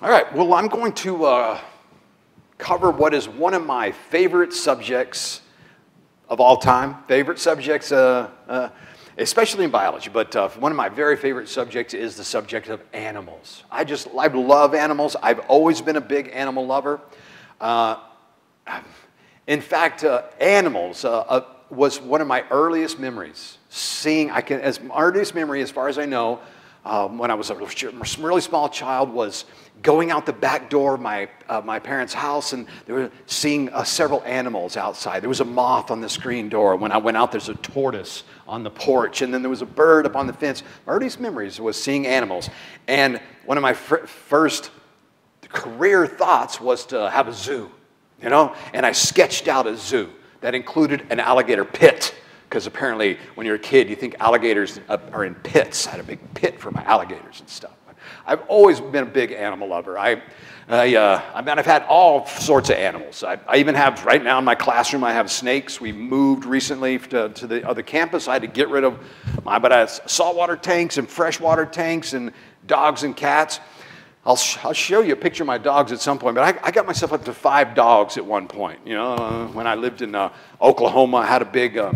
All right, well, I'm going to uh, cover what is one of my favorite subjects of all time. Favorite subjects, uh, uh, especially in biology, but uh, one of my very favorite subjects is the subject of animals. I just, I love animals. I've always been a big animal lover. Uh, in fact, uh, animals was one of my earliest memories. Seeing, I can, as earliest memory, as far as I know, um, when I was a really small child, was going out the back door of my, uh, my parents' house and they were seeing uh, several animals outside. There was a moth on the screen door. When I went out, there's a tortoise on the porch, and then there was a bird up on the fence. My earliest memories was seeing animals. And one of my fr- first career thoughts was to have a zoo, you know? And I sketched out a zoo that included an alligator pit because apparently when you're a kid, you think alligators are in pits. I had a big pit for my alligators and stuff. I've always been a big animal lover. I, I, uh, I mean, I've had all sorts of animals. I, I, even have, right now in my classroom, I have snakes. We moved recently to, to the other campus. I had to get rid of my, but I have saltwater tanks and freshwater tanks and dogs and cats. I'll, sh- I'll show you a picture of my dogs at some point, but I, I got myself up to five dogs at one point. You know, uh, when I lived in uh, Oklahoma, I had a big, uh,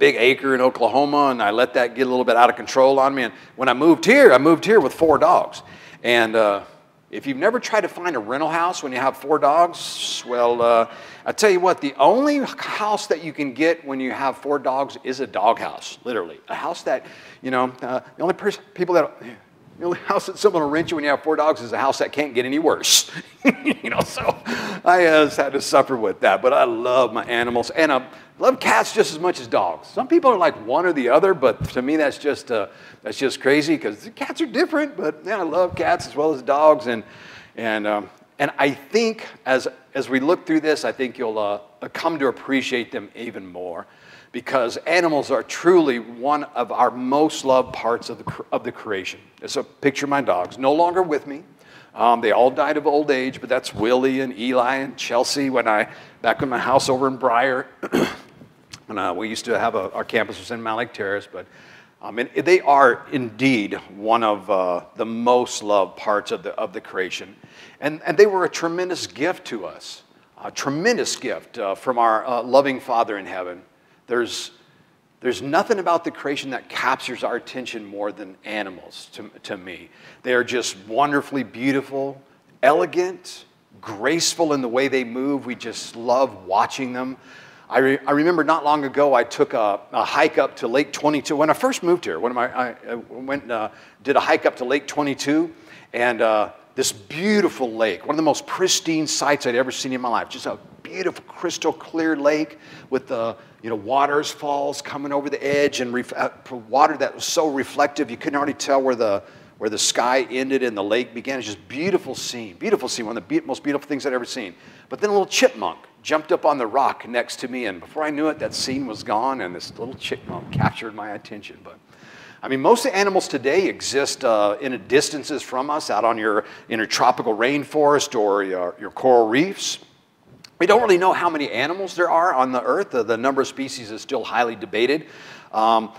big acre in Oklahoma, and I let that get a little bit out of control on me. And when I moved here, I moved here with four dogs. And uh, if you've never tried to find a rental house when you have four dogs, well, uh, I tell you what, the only house that you can get when you have four dogs is a dog house, literally. A house that, you know, uh, the only person, people that, the only house that someone will rent you when you have four dogs is a house that can't get any worse. you know, so I uh, had to suffer with that. But I love my animals. And uh, love cats just as much as dogs. Some people are like one or the other, but to me that's just uh, that's just crazy because cats are different. But yeah, I love cats as well as dogs, and and um, and I think as as we look through this, I think you'll uh, come to appreciate them even more, because animals are truly one of our most loved parts of the of the creation. So picture my dogs, no longer with me. Um, they all died of old age, but that's Willie and Eli and Chelsea when I back in my house over in Brier. And uh, we used to have a, our campus was in Lake Terrace, but um, and they are indeed one of uh, the most loved parts of the, of the creation. And, and they were a tremendous gift to us, a tremendous gift uh, from our uh, loving Father in heaven. There's, there's nothing about the creation that captures our attention more than animals to, to me. They are just wonderfully beautiful, elegant, graceful in the way they move. We just love watching them. I, re, I remember not long ago I took a, a, hike up to Lake 22. When I first moved here, when I, I went uh, did a hike up to Lake 22, and uh, this beautiful lake, one of the most pristine sights I'd ever seen in my life. Just a beautiful, crystal clear lake with the you know waters falls coming over the edge and uh, water that was so reflective you couldn't already tell where the where the sky ended and the lake began. It's just beautiful scene, beautiful scene, one of the be- most beautiful things I'd ever seen. But then a little chipmunk jumped up on the rock next to me, and before I knew it, that scene was gone, and this little chipmunk captured my attention. But I mean, most of the animals today exist uh, in distances from us, out on your intertropical rainforest or your, your, coral reefs. We don't really know how many animals there are on the earth. The, the number of species is still highly debated. Um,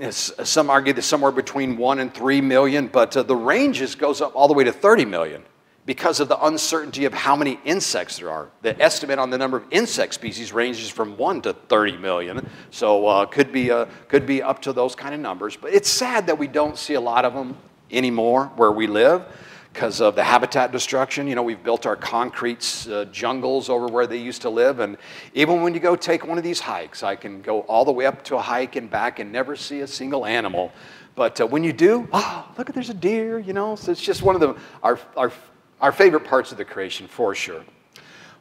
some argue that somewhere between one and three million, but uh, the ranges goes up all the way to 30 million because of the uncertainty of how many insects there are. The estimate on the number of insect species ranges from 1 to 30 million, so uh, could, be, uh, could be up to those kind of numbers. But it's sad that we don't see a lot of them anymore where we live because of the habitat destruction. You know, we've built our concrete uh, jungles over where they used to live, and even when you go take one of these hikes, I can go all the way up to a hike and back and never see a single animal. But uh, when you do, oh, look, at there's a deer, you know. So it's just one of the, our, our our favorite parts of the creation, for sure.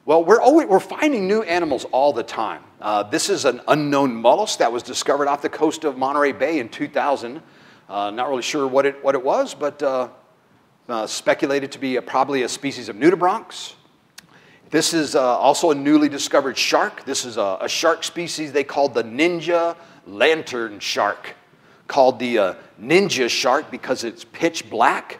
Well, we're, always, we're finding new animals all the time. Uh, this is an unknown mollusk that was discovered off the coast of Monterey Bay in 2000. Uh, not really sure what it, what it was, but uh, uh speculated to be a, probably a species of nudibranchs. This is uh, also a newly discovered shark. This is a, a, shark species they called the ninja lantern shark, called the uh, ninja shark because it's pitch black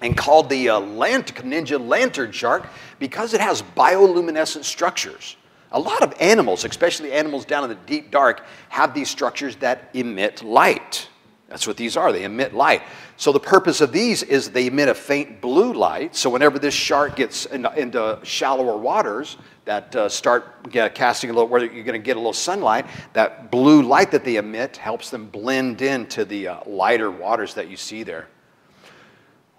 and called the uh, Ninja lantern shark because it has bioluminescent structures. A lot of animals, especially animals down in the deep dark, have these structures that emit light. That's what these are. They emit light. So the purpose of these is they emit a faint blue light. So whenever this shark gets into, into shallower waters that uh, start casting a little, where you're going to get a little sunlight, that blue light that they emit helps them blend into the uh, lighter waters that you see there.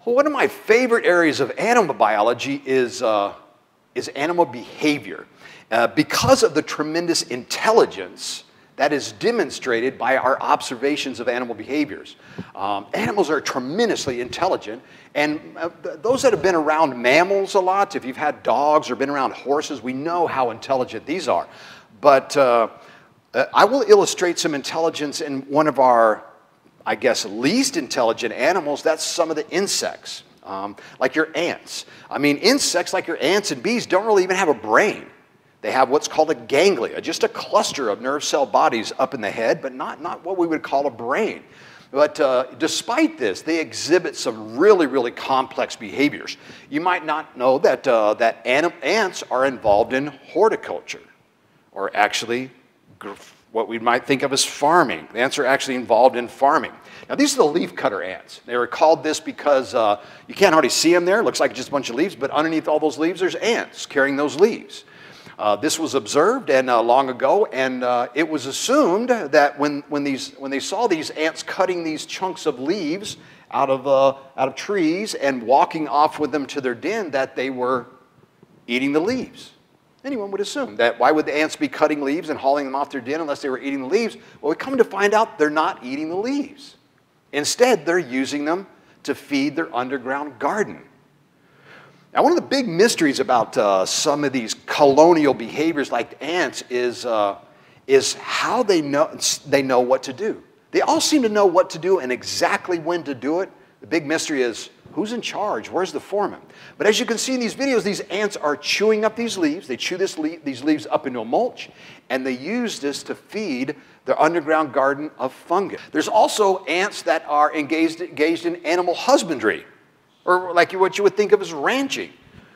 Well, one of my favorite areas of animal biology is, uh, is animal behavior. Uh, because of the tremendous intelligence that is demonstrated by our observations of animal behaviors. Um, animals are tremendously intelligent, and uh, those that have been around mammals a lot, if you've had dogs or been around horses, we know how intelligent these are. But uh, uh, I will illustrate some intelligence in one of our, I guess, least intelligent animals. That's some of the insects, um, like your ants. I mean, insects like your ants and bees don't really even have a brain. They have what's called a ganglia, just a cluster of nerve cell bodies up in the head, but not, not what we would call a brain. But uh, despite this, they exhibit some really, really complex behaviors. You might not know that, uh, that ants are involved in horticulture, or actually what we might think of as farming. The ants are actually involved in farming. Now, these are the leaf cutter ants. They were called this because uh, you can't hardly see them there. It looks like just a bunch of leaves, but underneath all those leaves, there's ants carrying those leaves. Uh, this was observed and uh, long ago, and uh, it was assumed that when, when, these, when they saw these ants cutting these chunks of leaves out of, uh, out of trees and walking off with them to their den, that they were eating the leaves. Anyone would assume that why would the ants be cutting leaves and hauling them off their den unless they were eating the leaves? Well, we come to find out they're not eating the leaves. Instead, they're using them to feed their underground garden. Now, one of the big mysteries about uh, some of these colonial behaviors like ants is, uh, is how they know, they know what to do. They all seem to know what to do and exactly when to do it. The big mystery is who's in charge? Where's the foreman? But as you can see in these videos, these ants are chewing up these leaves. They chew this le these leaves up into a mulch, and they use this to feed their underground garden of fungus. There's also ants that are engaged, engaged in animal husbandry or like what you would think of as ranching.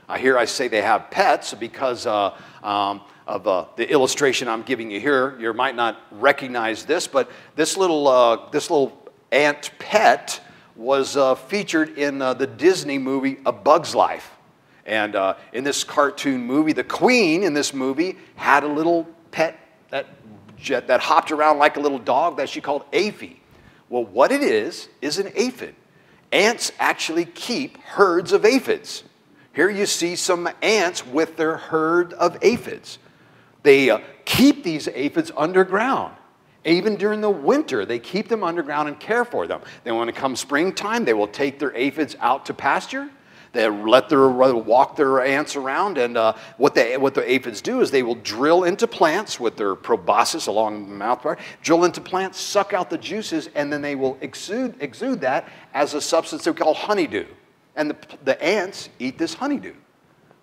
Uh, here I say they have pets because uh, um, of uh, the illustration I'm giving you here. You might not recognize this, but this little, uh, this little ant pet was uh, featured in uh, the Disney movie A Bug's Life. And in this cartoon movie, the queen in this movie had a little pet that, that hopped around like a little dog that she called Aphie. Well, what it is, is an aphid. Ants actually keep herds of aphids. Here you see some ants with their herd of aphids. They uh, keep these aphids underground. Even during the winter, they keep them underground and care for them. Then when it comes springtime, they will take their aphids out to pasture they let their walk their ants around, and uh, what they what the aphids do is they will drill into plants with their proboscis along the mouth part, drill into plants, suck out the juices, and then they will exude exude that as a substance they call honeydew, and the, the ants eat this honeydew.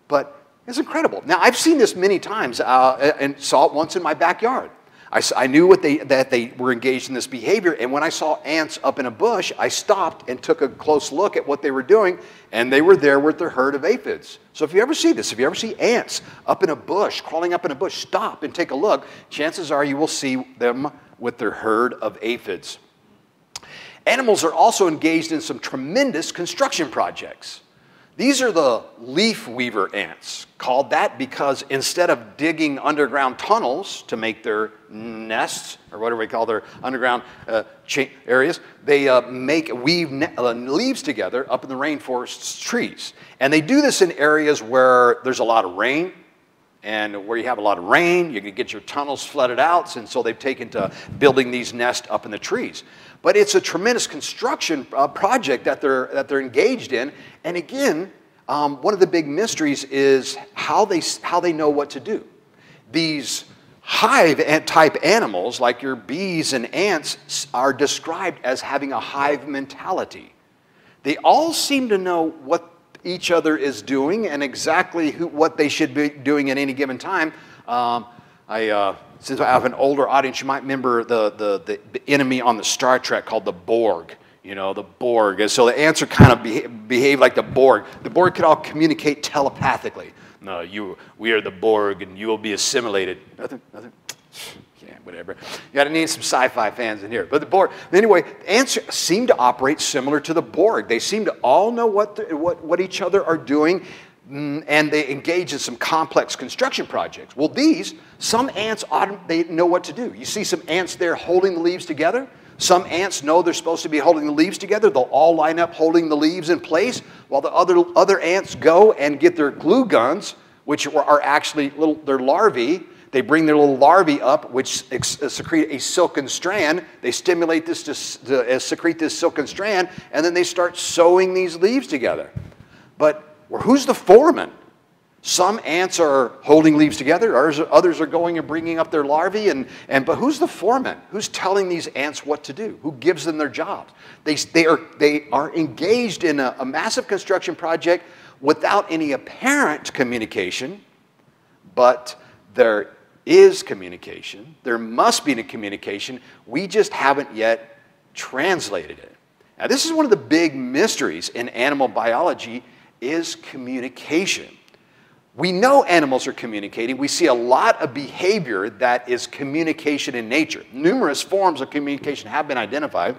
But it's incredible. Now I've seen this many times uh, and saw it once in my backyard. I, I knew what they, that they were engaged in this behavior, and when I saw ants up in a bush, I stopped and took a close look at what they were doing, and they were there with their herd of aphids. So if you ever see this, if you ever see ants up in a bush, crawling up in a bush, stop and take a look. Chances are you will see them with their herd of aphids. Animals are also engaged in some tremendous construction projects. These are the leaf weaver ants, called that because instead of digging underground tunnels to make their nests, or whatever we call their underground uh, areas, they uh, make weave uh, leaves together up in the rainforest trees. And they do this in areas where there's a lot of rain, and where you have a lot of rain, you can get your tunnels flooded out, and so they've taken to building these nests up in the trees. But it's a tremendous construction uh, project that they're, that they're engaged in. And again, um, one of the big mysteries is how they, how they know what to do. These hive type animals, like your bees and ants, are described as having a hive mentality. They all seem to know what each other is doing and exactly who, what they should be doing at any given time. Um, I, uh, since I have an older audience, you might remember the, the, the, enemy on the Star Trek called the Borg. You know, the Borg. And so the ants are kind of behave, behave like the Borg. The Borg could all communicate telepathically. No, you, we are the Borg, and you will be assimilated. Nothing, nothing. Yeah, whatever. You got to need some sci-fi fans in here. But the Borg, anyway, ants seem to operate similar to the Borg. They seem to all know what, the, what, what each other are doing, mm, and they engage in some complex construction projects. Well, these, some ants, they know what to do. You see some ants there holding the leaves together. Some ants know they're supposed to be holding the leaves together. They'll all line up holding the leaves in place while the other, other ants go and get their glue guns, which are actually little, their larvae. They bring their little larvae up, which uh, secrete a silken strand. They stimulate this to, to uh, secrete this silken strand, and then they start sewing these leaves together. But well, who's the foreman? Some ants are holding leaves together, others are going and bringing up their larvae. And, and, but who's the foreman? Who's telling these ants what to do? Who gives them their jobs? They, they, are, they are engaged in a, a massive construction project without any apparent communication, but there is communication. There must be a communication. We just haven't yet translated it. Now, this is one of the big mysteries in animal biology is communication. We know animals are communicating. We see a lot of behavior that is communication in nature. Numerous forms of communication have been identified,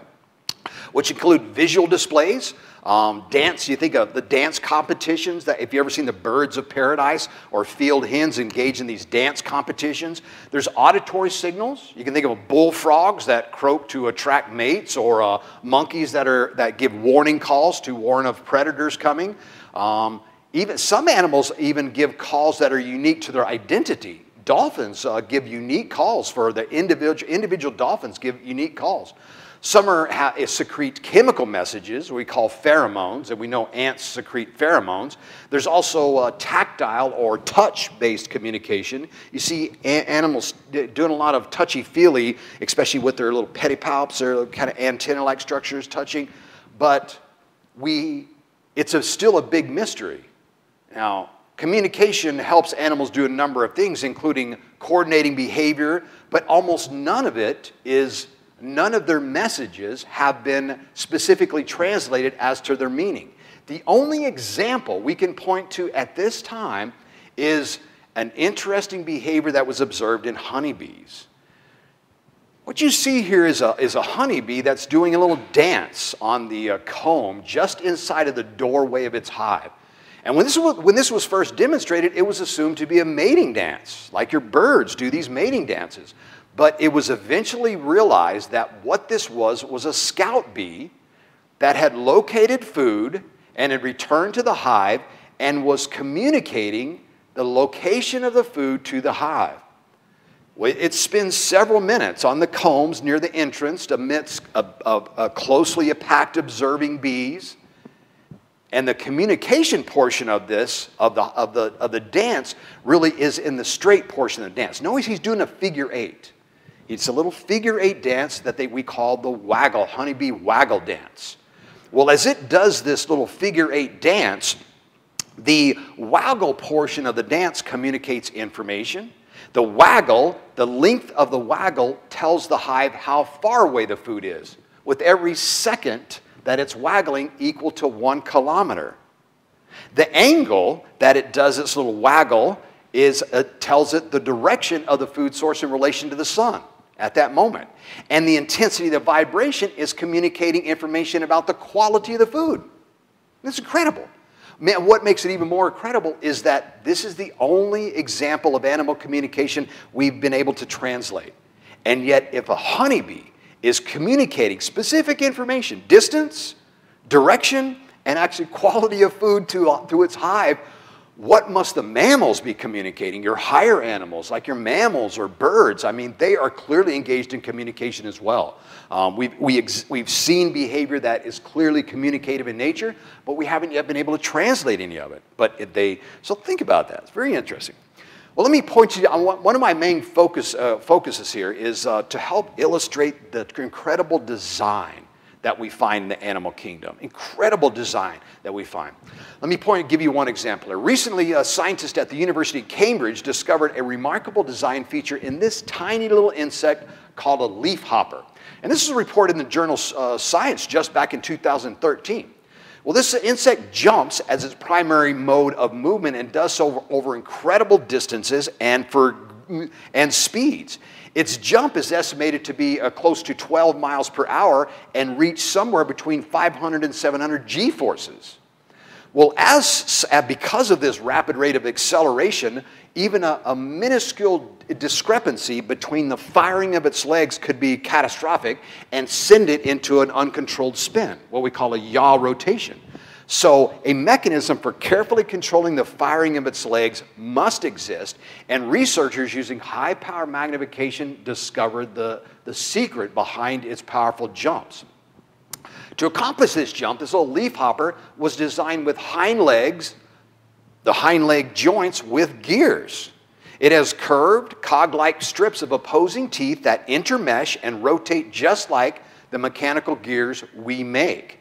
which include visual displays, um, dance. You think of the dance competitions that if you ever seen the birds of paradise or field hens engage in these dance competitions. There's auditory signals. You can think of bullfrogs that croak to attract mates, or uh, monkeys that are that give warning calls to warn of predators coming. Um, even some animals even give calls that are unique to their identity. Dolphins uh, give unique calls for the individual, individual dolphins give unique calls. Some are, secrete chemical messages we call pheromones, and we know ants secrete pheromones. There's also uh, tactile or touch-based communication. You see animals doing a lot of touchy-feely, especially with their little pedipalps, their kind of antenna-like structures touching. But we, it's a, still a big mystery. Now, communication helps animals do a number of things, including coordinating behavior, but almost none of it is, none of their messages have been specifically translated as to their meaning. The only example we can point to at this time is an interesting behavior that was observed in honeybees. What you see here is a, is a honeybee that's doing a little dance on the uh, comb just inside of the doorway of its hive. And when this, was, when this was first demonstrated, it was assumed to be a mating dance, like your birds do these mating dances. But it was eventually realized that what this was was a scout bee that had located food and had returned to the hive and was communicating the location of the food to the hive. It spends several minutes on the combs near the entrance amidst a, a, a closely packed observing bees. And the communication portion of this, of the, of, the, of the dance, really is in the straight portion of the dance. Notice he's doing a figure eight. It's a little figure eight dance that they, we call the waggle, honeybee waggle dance. Well, as it does this little figure eight dance, the waggle portion of the dance communicates information. The waggle, the length of the waggle, tells the hive how far away the food is. With every second, that it's waggling equal to one kilometer. The angle that it does its little waggle is uh, tells it the direction of the food source in relation to the sun at that moment. And the intensity of the vibration is communicating information about the quality of the food. It's incredible. Man, what makes it even more incredible is that this is the only example of animal communication we've been able to translate. And yet, if a honeybee is communicating specific information, distance, direction, and actually quality of food to, uh, to its hive, what must the mammals be communicating? Your higher animals, like your mammals or birds, I mean, they are clearly engaged in communication as well. Um, we've, we we've seen behavior that is clearly communicative in nature, but we haven't yet been able to translate any of it. But they, so think about that. It's very interesting. Well, let me point you on one of my main focus, uh, focuses here is uh, to help illustrate the incredible design that we find in the animal kingdom. Incredible design that we find. Let me point, give you one example. Recently, a scientist at the University of Cambridge discovered a remarkable design feature in this tiny little insect called a leafhopper. And this was reported in the journal uh, Science just back in 2013. Well, this insect jumps as its primary mode of movement and does so over, incredible distances and, for, and speeds. Its jump is estimated to be uh, close to 12 miles per hour and reach somewhere between 500 and 700 g forces. Well, as, uh, because of this rapid rate of acceleration, even a, a, minuscule discrepancy between the firing of its legs could be catastrophic and send it into an uncontrolled spin, what we call a yaw rotation. So, a mechanism for carefully controlling the firing of its legs must exist, and researchers using high power magnification discovered the, the secret behind its powerful jumps. To accomplish this jump, this little leafhopper was designed with hind legs, the hind leg joints with gears. It has curved, cog like strips of opposing teeth that intermesh and rotate just like the mechanical gears we make.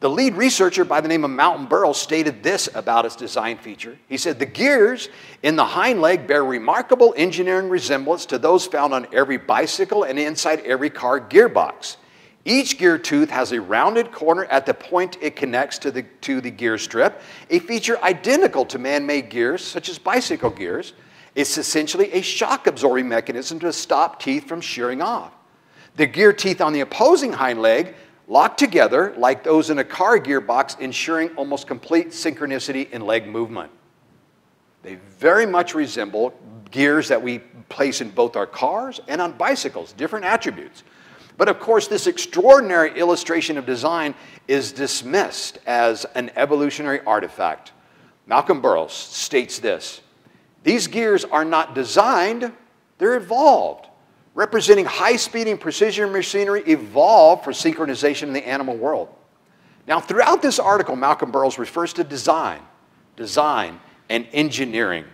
The lead researcher by the name of Malcolm Burrows stated this about its design feature. He said, The gears in the hind leg bear remarkable engineering resemblance to those found on every bicycle and inside every car gearbox. Each gear tooth has a rounded corner at the point it connects to the, to the gear strip, a feature identical to man made gears, such as bicycle gears. It's essentially a shock absorbing mechanism to stop teeth from shearing off. The gear teeth on the opposing hind leg lock together like those in a car gearbox, ensuring almost complete synchronicity in leg movement. They very much resemble gears that we place in both our cars and on bicycles, different attributes. But of course, this extraordinary illustration of design is dismissed as an evolutionary artifact. Malcolm Burrows states this These gears are not designed, they're evolved representing high speed and precision machinery evolved for synchronization in the animal world. Now, throughout this article, Malcolm Burrows refers to design, design, and engineering.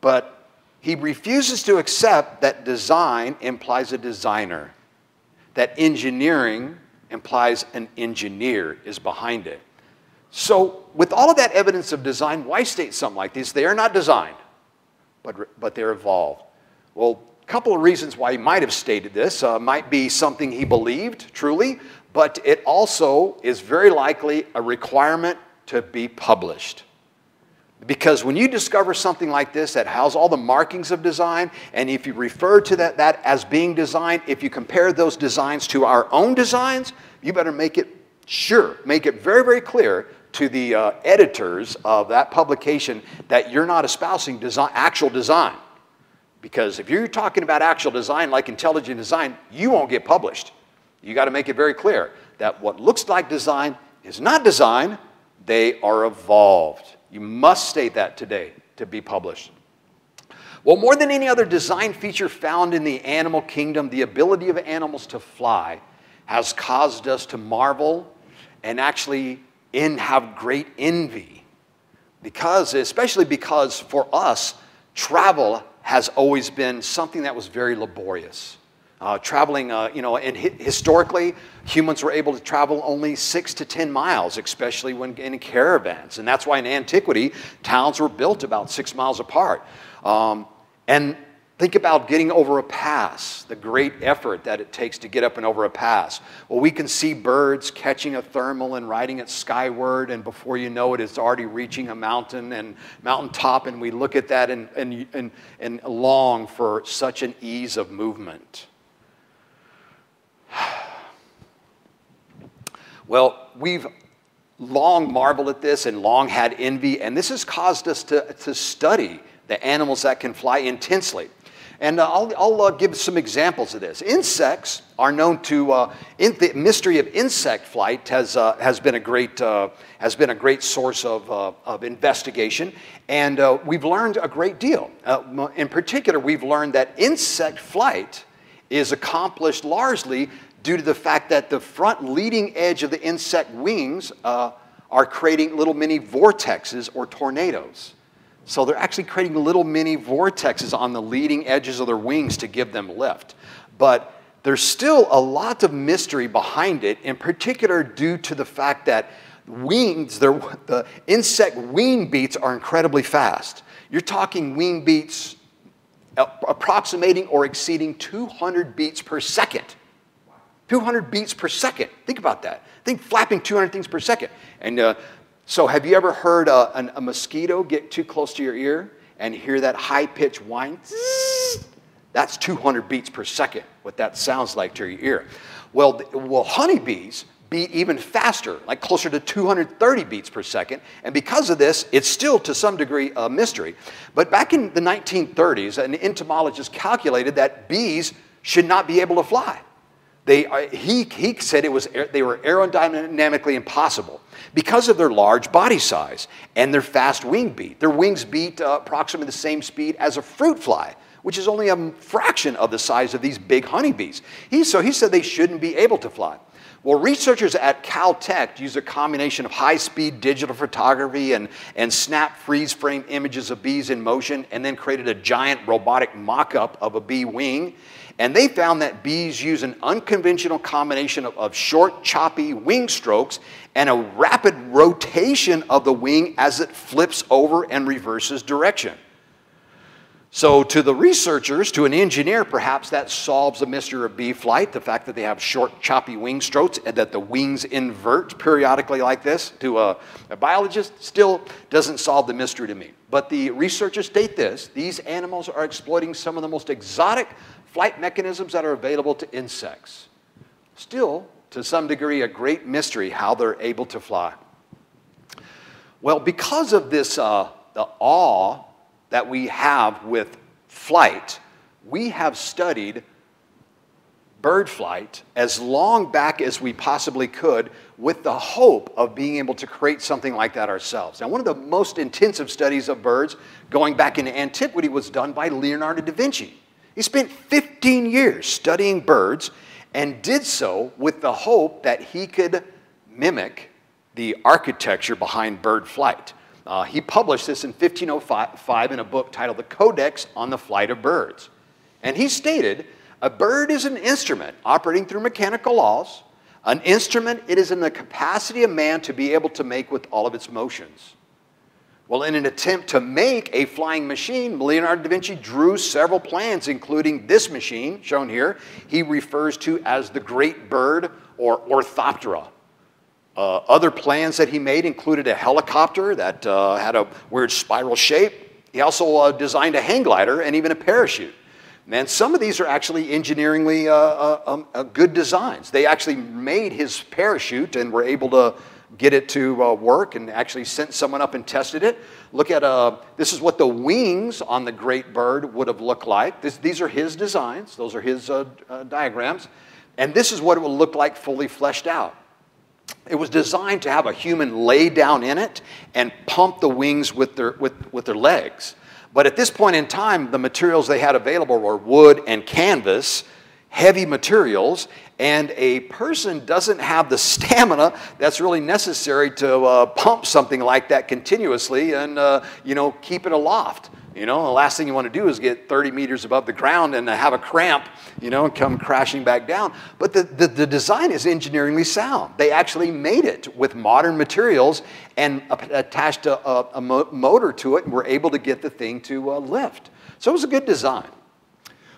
But he refuses to accept that design implies a designer, that engineering implies an engineer is behind it. So, with all of that evidence of design, why state something like this? They are not designed, but, but they're evolved. Well, a couple of reasons why he might have stated this. Uh, might be something he believed, truly, but it also is very likely a requirement to be published. Because when you discover something like this that has all the markings of design, and if you refer to that, that as being designed, if you compare those designs to our own designs, you better make it sure, make it very, very clear to the uh, editors of that publication that you're not espousing design, actual design. Because if you're talking about actual design like intelligent design, you won't get published. You got to make it very clear that what looks like design is not design, they are evolved. You must state that today to be published. Well, more than any other design feature found in the animal kingdom, the ability of animals to fly has caused us to marvel and actually in have great envy. Because, especially because for us, travel has always been something that was very laborious. Uh, traveling, uh, you know, and hi historically, humans were able to travel only six to 10 miles, especially when in caravans. And that's why in antiquity, towns were built about six miles apart. Um, and Think about getting over a pass, the great effort that it takes to get up and over a pass. Well, we can see birds catching a thermal and riding it skyward, and before you know it, it's already reaching a mountain and mountaintop, and we look at that and, and, and, and long for such an ease of movement. Well, we've long marveled at this and long had envy, and this has caused us to, to study the animals that can fly intensely. And uh, I'll, I'll uh, give some examples of this. Insects are known to, uh, in the mystery of insect flight has, uh, has, been, a great, uh, has been a great source of, uh, of investigation. And we've learned a great deal. in particular, we've learned that insect flight is accomplished largely due to the fact that the front leading edge of the insect wings uh, are creating little mini vortexes or tornadoes. So they're actually creating little mini vortexes on the leading edges of their wings to give them lift. But there's still a lot of mystery behind it, in particular due to the fact that wings, the insect wing beats are incredibly fast. You're talking wing beats approximating or exceeding 200 beats per second. 200 beats per second. Think about that. Think flapping 200 things per second. And uh, so, have you ever heard a, a mosquito get too close to your ear and hear that high pitched whine? That's 200 beats per second, what that sounds like to your ear. Well, well honeybees beat even faster, like closer to 230 beats per second. And because of this, it's still to some degree a mystery. But back in the 1930s, an entomologist calculated that bees should not be able to fly. They, uh, he, he said it was, they were aerodynamically impossible because of their large body size and their fast wing beat. Their wings beat uh, approximately the same speed as a fruit fly, which is only a fraction of the size of these big honeybees. He, so he said they shouldn't be able to fly. Well, researchers at Caltech use a combination of high speed digital photography and, and snap freeze frame images of bees in motion and then created a giant robotic mock up of a bee wing. And they found that bees use an unconventional combination of, of, short, choppy wing strokes and a rapid rotation of the wing as it flips over and reverses direction. So, to the researchers, to an engineer, perhaps that solves the mystery of bee flight the fact that they have short, choppy wing strokes and that the wings invert periodically like this. To a, a biologist, still doesn't solve the mystery to me. But the researchers state this these animals are exploiting some of the most exotic flight mechanisms that are available to insects. Still, to some degree, a great mystery how they're able to fly. Well, because of this uh, the awe that we have with flight, we have studied bird flight as long back as we possibly could with the hope of being able to create something like that ourselves. Now, one of the most intensive studies of birds going back into antiquity was done by Leonardo da Vinci. He spent 15 years studying birds and did so with the hope that he could mimic the architecture behind bird flight. Uh, he published this in 1505 in a book titled The Codex on the Flight of Birds. And he stated a bird is an instrument operating through mechanical laws. An instrument, it is in the capacity of man to be able to make with all of its motions. Well, in an attempt to make a flying machine, Leonardo da Vinci drew several plans, including this machine shown here. He refers to as the great bird or orthoptera. Uh, other plans that he made included a helicopter that uh, had a weird spiral shape. He also uh, designed a hang glider and even a parachute. And some of these are actually engineeringly uh, uh, um, uh, good designs. They actually made his parachute and were able to get it to work and actually sent someone up and tested it. Look at, this is what the wings on the great bird would have looked like. This, these are his designs, those are his diagrams. And this is what it would look like fully fleshed out. It was designed to have a human lay down in it and pump the wings with their, with, with their legs. But at this point in time, the materials they had available were wood and canvas, heavy materials, and a person doesn't have the stamina that's really necessary to uh, pump something like that continuously and uh, you know keep it aloft you know the last thing you want to do is get 30 meters above the ground and have a cramp you know and come crashing back down. But the, the, the design is engineeringly sound. They actually made it with modern materials and attached a, a, a motor to it and were able to get the thing to uh, lift. So it was a good design.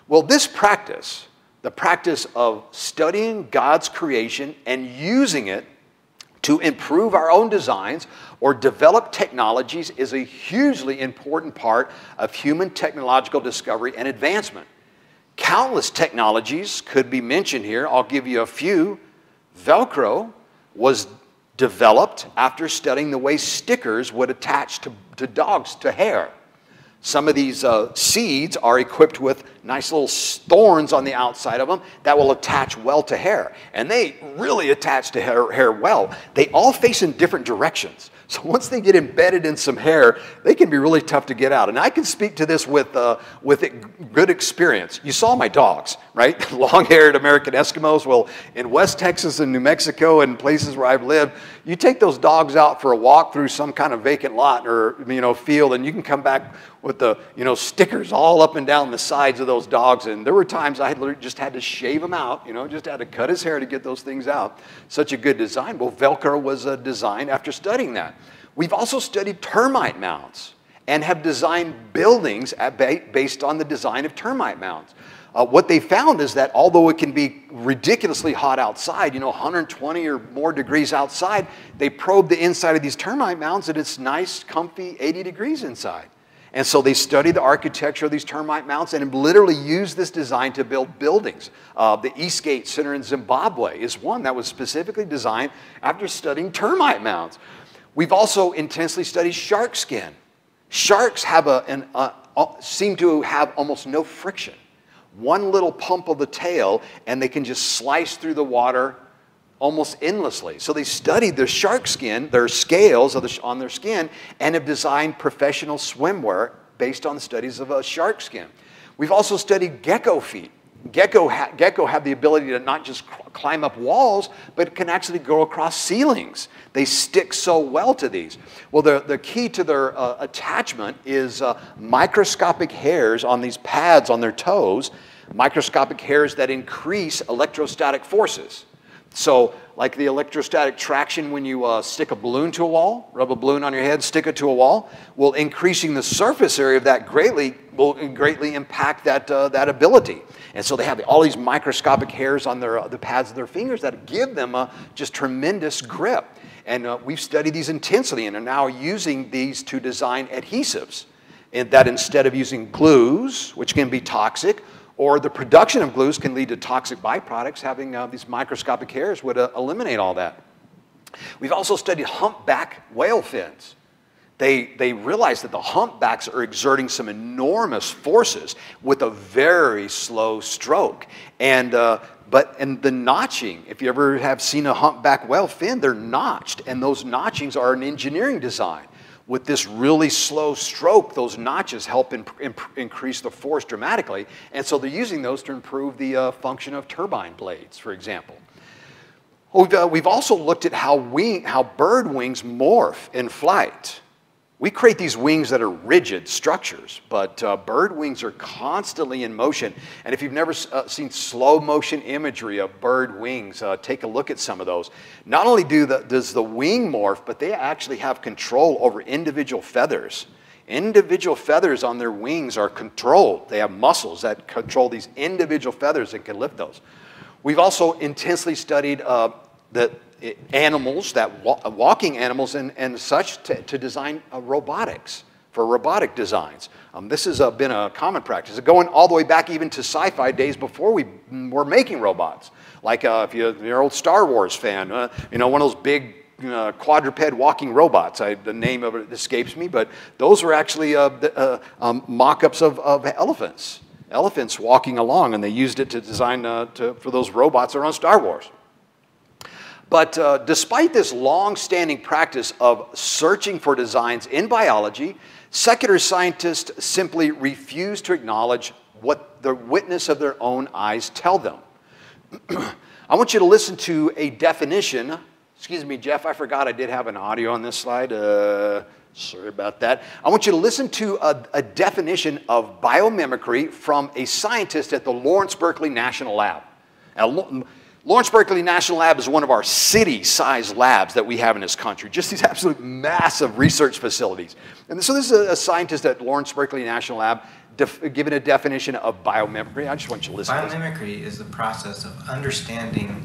Well this practice the practice of studying God's creation and using it to improve our own designs or develop technologies is a hugely important part of human technological discovery and advancement. Countless technologies could be mentioned here. I'll give you a few. Velcro was developed after studying the way stickers would attach to, to dogs to hair. Some of these uh, seeds are equipped with nice little thorns on the outside of them that will attach well to hair. And they really attach to hair, hair well. They all face in different directions. So once they get embedded in some hair, they can be really tough to get out. And I can speak to this with, uh, with good experience. You saw my dogs, right? Long-haired American Eskimos. Well, in West Texas and New Mexico and places where I've lived, you take those dogs out for a walk through some kind of vacant lot or you know field, and you can come back with the you know stickers all up and down the sides of those dogs. And there were times I had just had to shave them out, you know, just had to cut his hair to get those things out. Such a good design. Well, Velcro was a design after studying that. We've also studied termite mounds and have designed buildings based on the design of termite mounds. Uh, what they found is that although it can be ridiculously hot outside, you know, 120 or more degrees outside, they probe the inside of these termite mounds and it's nice, comfy 80 degrees inside. And so they studied the architecture of these termite mounds and literally used this design to build buildings. Uh, the Eastgate Center in Zimbabwe is one that was specifically designed after studying termite mounds. We've also intensely studied shark skin. Sharks have a, an, seem to have almost no friction. One little pump of the tail, and they can just slice through the water almost endlessly. So they studied their shark skin, their scales the, on their skin, and have designed professional swimwear based on the studies of a shark skin. We've also studied gecko feet. Gecko, ha gecko have the ability to not just climb up walls, but can actually go across ceilings. They stick so well to these. Well, the, the key to their uh, attachment is uh, microscopic hairs on these pads on their toes, microscopic hairs that increase electrostatic forces. So, like the electrostatic traction when you uh, stick a balloon to a wall, rub a balloon on your head, stick it to a wall, well, increasing the surface area of that greatly will greatly impact that, uh, that ability. And so they have all these microscopic hairs on their, uh, the pads of their fingers that give them a just tremendous grip. And uh, we've studied these intensely and are now using these to design adhesives. And that instead of using glues, which can be toxic, or the production of glues can lead to toxic byproducts. Having uh, these microscopic hairs would uh, eliminate all that. We've also studied humpback whale fins. They, they realized that the humpbacks are exerting some enormous forces with a very slow stroke. And, uh, but and the notching, if you ever have seen a humpback whale fin, they're notched, and those notchings are an engineering design with this really slow stroke, those notches help in, in, increase the force dramatically. And so they're using those to improve the uh, function of turbine blades, for example. We've, uh, we've also looked at how, wing, how bird wings morph in flight. We create these wings that are rigid structures, but uh, bird wings are constantly in motion. And if you've never uh, seen slow motion imagery of bird wings, uh, take a look at some of those. Not only do the, does the wing morph, but they actually have control over individual feathers. Individual feathers on their wings are controlled. They have muscles that control these individual feathers and can lift those. We've also intensely studied uh, the animals, that walking animals and, and such, to, to design uh, robotics for robotic designs. Um, this has uh, been a common practice, going all the way back even to sci-fi days before we were making robots. Like uh, if, you, are an old Star Wars fan, uh, you know, one of those big uh, quadruped walking robots. I, the name of it escapes me, but those were actually um, mock-ups of, of, elephants. Elephants walking along, and they used it to design to, for those robots that around Star Wars. But uh, despite this long-standing practice of searching for designs in biology, secular scientists simply refuse to acknowledge what the witness of their own eyes tell them. I want you to listen to a definition. Excuse me, Jeff, I forgot I did have an audio on this slide. Uh, sorry about that. I want you to listen to a, a definition of biomimicry from a scientist at the Lawrence Berkeley National Lab. Now, Lawrence Berkeley National Lab is one of our city-sized labs that we have in this country, just these absolute massive research facilities. And so this is a, scientist at Lawrence Berkeley National Lab giving a definition of biomimicry. I just want you to listen. Biomimicry is the process of understanding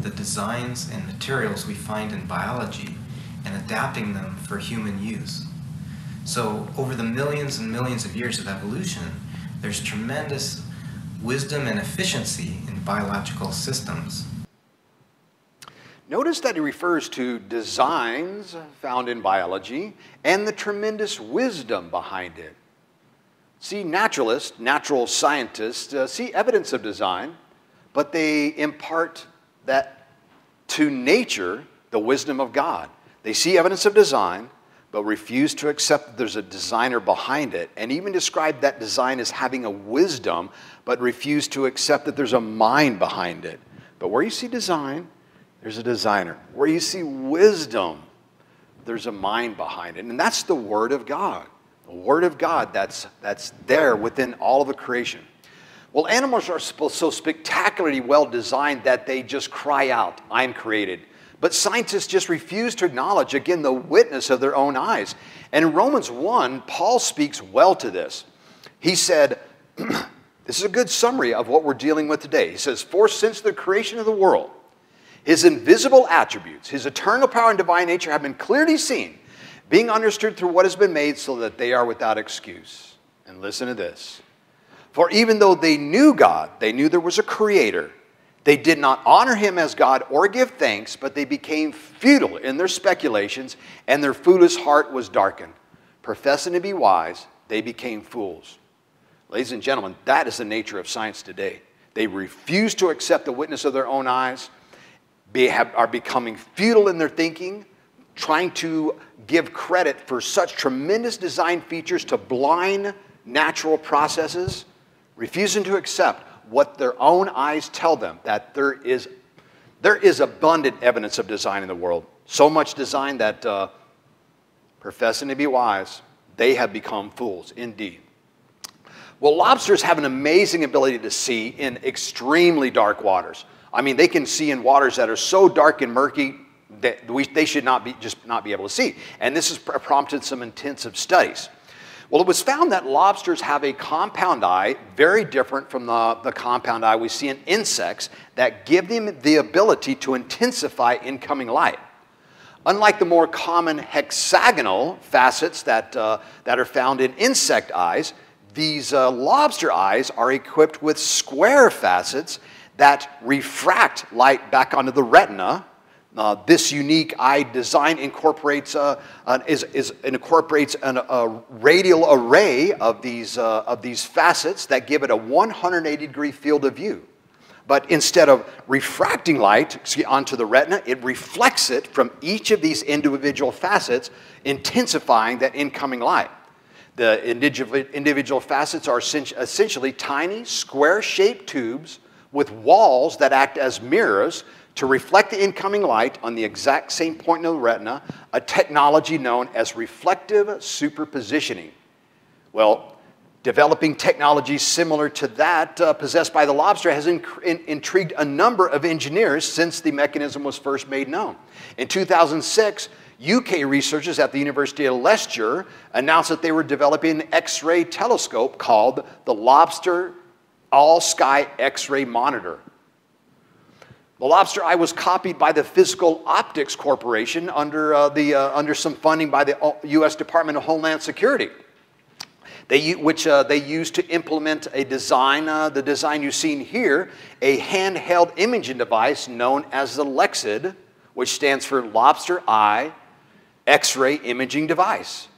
the designs and materials we find in biology and adapting them for human use. So over the millions and millions of years of evolution, there's tremendous wisdom and efficiency in biological systems. Notice that he refers to designs found in biology and the tremendous wisdom behind it. See, naturalists, natural scientists uh, see evidence of design, but they impart that to nature the wisdom of God. They see evidence of design, but refuse to accept that there's a designer behind it, and even describe that design as having a wisdom, but refuse to accept that there's a mind behind it. But where you see design, there's a designer. Where you see wisdom, there's a mind behind it. And that's the Word of God. The Word of God that's, that's there within all of the creation. Well, animals are so spectacularly well designed that they just cry out, I'm created. But scientists just refuse to acknowledge, again, the witness of their own eyes. And in Romans 1, Paul speaks well to this. He said, This is a good summary of what we're dealing with today. He says, For since the creation of the world, his invisible attributes, his eternal power and divine nature have been clearly seen, being understood through what has been made so that they are without excuse. And listen to this. For even though they knew God, they knew there was a creator, they did not honor him as God or give thanks, but they became futile in their speculations, and their foolish heart was darkened. Professing to be wise, they became fools. Ladies and gentlemen, that is the nature of science today. They refuse to accept the witness of their own eyes, they have, are becoming futile in their thinking, trying to give credit for such tremendous design features to blind natural processes, refusing to accept what their own eyes tell them that there is, there is abundant evidence of design in the world. So much design that, uh, professing to be wise, they have become fools indeed. Well, lobsters have an amazing ability to see in extremely dark waters. I mean, they can see in waters that are so dark and murky that we, they should not be, just not be able to see. And this has prompted some intensive studies. Well, it was found that lobsters have a compound eye very different from the, the compound eye we see in insects that give them the ability to intensify incoming light. Unlike the more common hexagonal facets that, uh, that are found in insect eyes, these uh, lobster eyes are equipped with square facets that refract light back onto the retina. Uh, this unique eye design incorporates, uh, an, is, is, incorporates an, a radial array of these, uh, of these facets that give it a 180 degree field of view. But instead of refracting light onto the retina, it reflects it from each of these individual facets, intensifying that incoming light. The individual facets are essentially tiny, square shaped tubes with walls that act as mirrors to reflect the incoming light on the exact same point in the retina, a technology known as reflective superpositioning. Well, developing technology similar to that uh, possessed by the lobster has in, in, intrigued a number of engineers since the mechanism was first made known. In 2006, UK researchers at the University of Leicester announced that they were developing an X ray telescope called the Lobster All Sky X ray Monitor. The lobster eye was copied by the Physical Optics Corporation under, uh, the, uh, under some funding by the U.S. Department of Homeland Security, they, which uh, they used to implement a design, uh, the design you've seen here, a handheld imaging device known as the LEXID, which stands for Lobster Eye X-ray imaging device.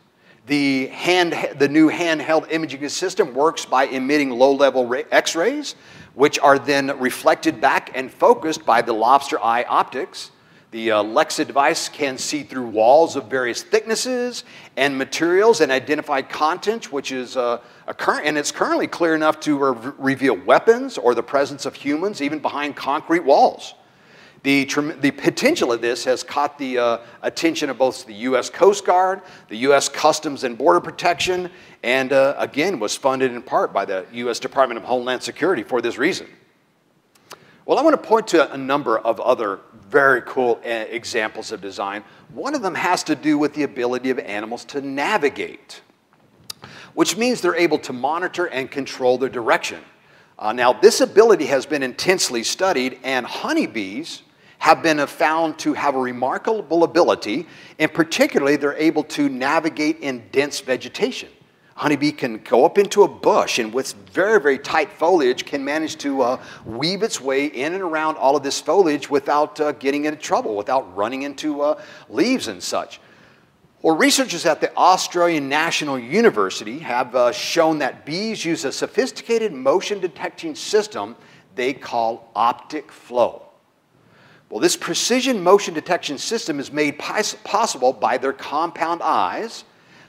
The, hand, the new handheld imaging system works by emitting low-level X-rays, which are then reflected back and focused by the lobster eye optics. The uh, Lexa device can see through walls of various thicknesses and materials and identify content, which is uh, current, and it's currently clear enough to re reveal weapons or the presence of humans even behind concrete walls. The, the potential of this has caught the uh, attention of both the U.S. Coast Guard, the U.S. Customs and Border Protection, and uh, again was funded in part by the U.S. Department of Homeland Security for this reason. Well, I want to point to a number of other very cool uh, examples of design. One of them has to do with the ability of animals to navigate, which means they're able to monitor and control their direction. Uh, now, this ability has been intensely studied, and honeybees have been found to have a remarkable ability, and particularly they're able to navigate in dense vegetation. Honeybee can go up into a bush and with very, very tight foliage can manage to uh, weave its way in and around all of this foliage without uh, getting into trouble, without running into uh, leaves and such. Well, researchers at the Australian National University have uh, shown that bees use a sophisticated motion detecting system they call optic flow. Well, this precision motion detection system is made possible by their compound eyes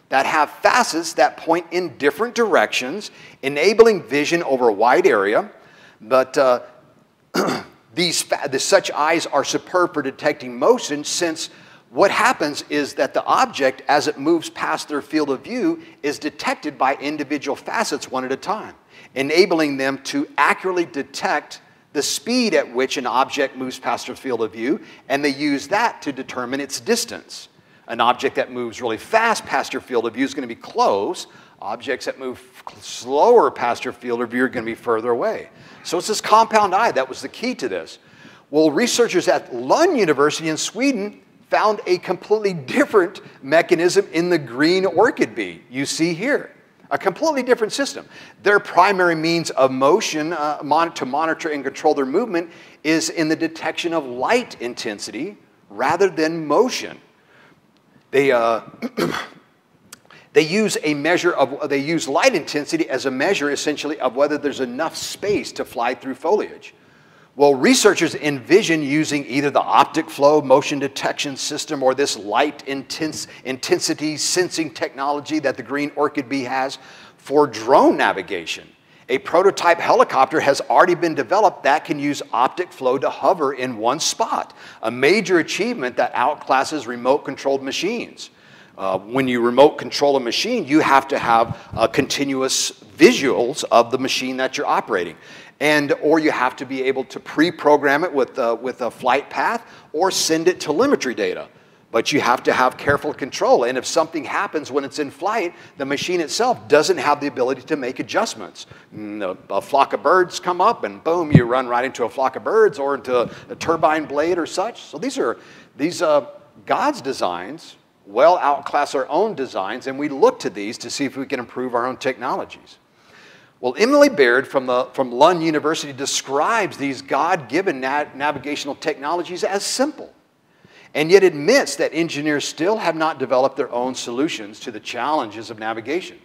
that have facets that point in different directions, enabling vision over a wide area. But uh, these the, such eyes are superb for detecting motion since what happens is that the object, as it moves past their field of view, is detected by individual facets one at a time, enabling them to accurately detect the speed at which an object moves past their field of view, and they use that to determine its distance. An object that moves really fast past your field of view is going to be close. Objects that move slower past your field of view are going to be further away. So it's this compound eye that was the key to this. Well, researchers at Lund University in Sweden found a completely different mechanism in the green orchid bee you see here. A completely different system. Their primary means of motion uh, mon to monitor and control their movement is in the detection of light intensity rather than motion. They, uh, they use a measure of, they use light intensity as a measure essentially of whether there's enough space to fly through foliage. Well, researchers envision using either the optic flow motion detection system or this light intense, intensity sensing technology that the green orchid bee has for drone navigation. A prototype helicopter has already been developed that can use optic flow to hover in one spot, a major achievement that outclasses remote controlled machines. Uh, when you remote control a machine, you have to have uh, continuous visuals of the machine that you're operating. And, or you have to be able to pre-program it with, uh, with a flight path or send it telemetry data. But you have to have careful control. And if something happens when it's in flight, the machine itself doesn't have the ability to make adjustments. Mm, a, a flock of birds come up and boom, you run right into a flock of birds or into a, a turbine blade or such. So these are these uh, God's designs well outclass our own designs, and we look to these to see if we can improve our own technologies. Well, Emily Baird from, the, from Lund University describes these God given na navigational technologies as simple, and yet admits that engineers still have not developed their own solutions to the challenges of navigation.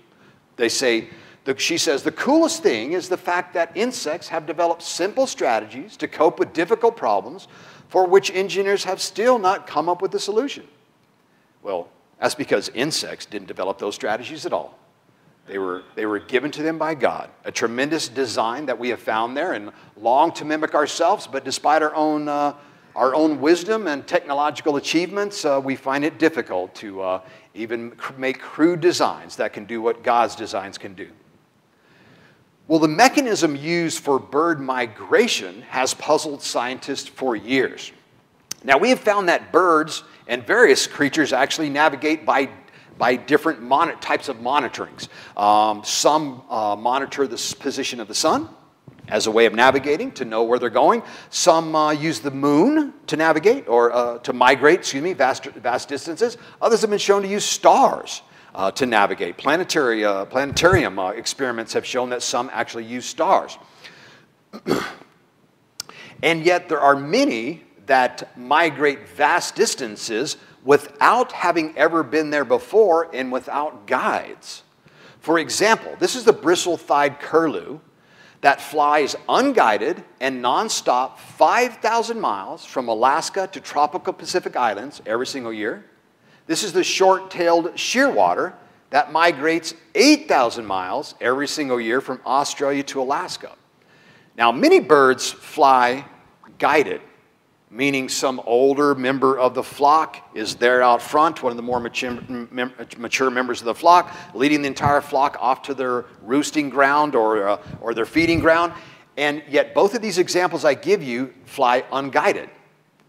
They say, the, she says, the coolest thing is the fact that insects have developed simple strategies to cope with difficult problems for which engineers have still not come up with a solution. Well, that's because insects didn't develop those strategies at all. They were, they were given to them by God. A tremendous design that we have found there and long to mimic ourselves, but despite our own, uh, our own wisdom and technological achievements, uh, we find it difficult to uh, even make crude designs that can do what God's designs can do. Well, the mechanism used for bird migration has puzzled scientists for years. Now, we have found that birds and various creatures actually navigate by by different types of monitorings. Um, some uh, monitor the position of the sun as a way of navigating to know where they're going. Some uh, use the moon to navigate or uh, to migrate, excuse me, vast, vast distances. Others have been shown to use stars uh, to navigate. Planetary, uh, planetarium uh, experiments have shown that some actually use stars. and yet there are many that migrate vast distances without having ever been there before and without guides. For example, this is the bristle-thighed curlew that flies unguided and nonstop 5,000 miles from Alaska to tropical Pacific Islands every single year. This is the short-tailed shearwater that migrates 8,000 miles every single year from Australia to Alaska. Now, many birds fly guided meaning some older member of the flock is there out front, one of the more mature, members of the flock, leading the entire flock off to their roosting ground or, uh, or their feeding ground. And yet, both of these examples I give you fly unguided.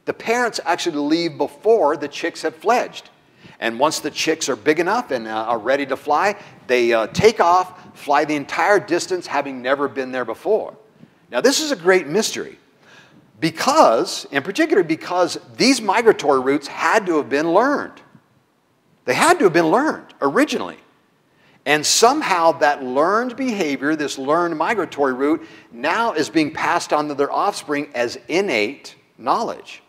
The parents actually leave before the chicks have fledged. And once the chicks are big enough and uh, are ready to fly, they uh, take off, fly the entire distance, having never been there before. Now, this is a great mystery. Because, in particular, because these migratory routes had to have been learned. They had to have been learned originally. And somehow that learned behavior, this learned migratory route, now is being passed on to their offspring as innate knowledge.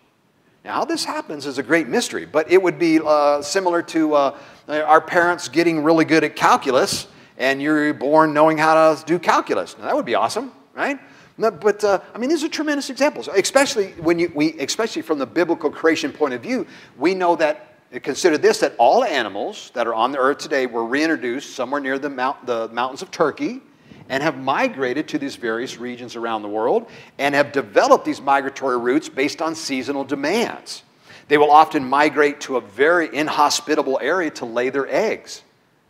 Now, how this happens is a great mystery, but it would be uh, similar to uh, our parents getting really good at calculus and you're born knowing how to do calculus. Now, that would be awesome, right? But uh, I mean, these are tremendous examples, especially when you, we, especially from the biblical creation point of view. We know that consider this that all animals that are on the earth today were reintroduced somewhere near the, mount, the mountains of Turkey and have migrated to these various regions around the world and have developed these migratory routes based on seasonal demands. They will often migrate to a very inhospitable area to lay their eggs,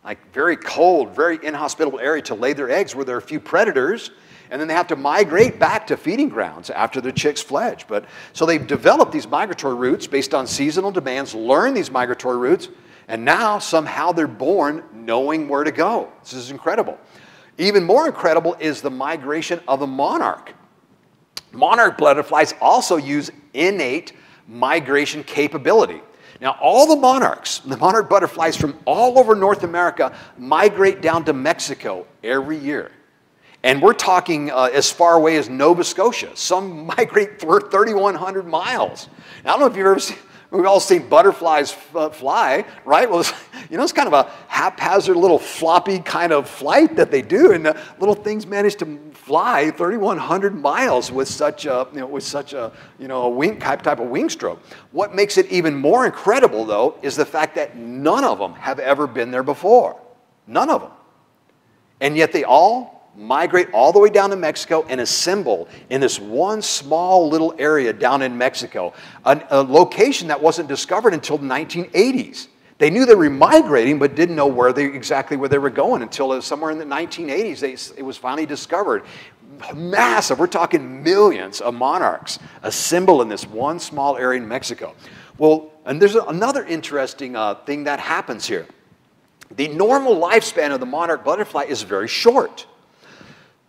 like very cold, very inhospitable area to lay their eggs where there are few predators and then they have to migrate back to feeding grounds after the chicks fledge. But so they've developed these migratory routes based on seasonal demands, learn these migratory routes, and now somehow they're born knowing where to go. This is incredible. Even more incredible is the migration of the monarch. Monarch butterflies also use innate migration capability. Now, all the monarchs, the monarch butterflies from all over North America, migrate down to Mexico every year. And we're talking uh, as far away as Nova Scotia. Some migrate for 3,100 miles. Now, I don't know if you've ever seen, we've all seen butterflies uh, fly, right? Well, you know, it's kind of a haphazard little floppy kind of flight that they do, and the little things manage to fly 3,100 miles with such a, you know, with such a, you know, a wing type type of wing stroke. What makes it even more incredible, though, is the fact that none of them have ever been there before. None of them. And yet they all migrate all the way down to Mexico and assemble in this one small little area down in Mexico, a, a location that wasn't discovered until the 1980s. They knew they were migrating, but didn't know where they, exactly where they were going until somewhere in the 1980s they, it was finally discovered. Massive, we're talking millions of monarchs assemble in this one small area in Mexico. Well, and there's another interesting uh, thing that happens here. The normal lifespan of the monarch butterfly is very short.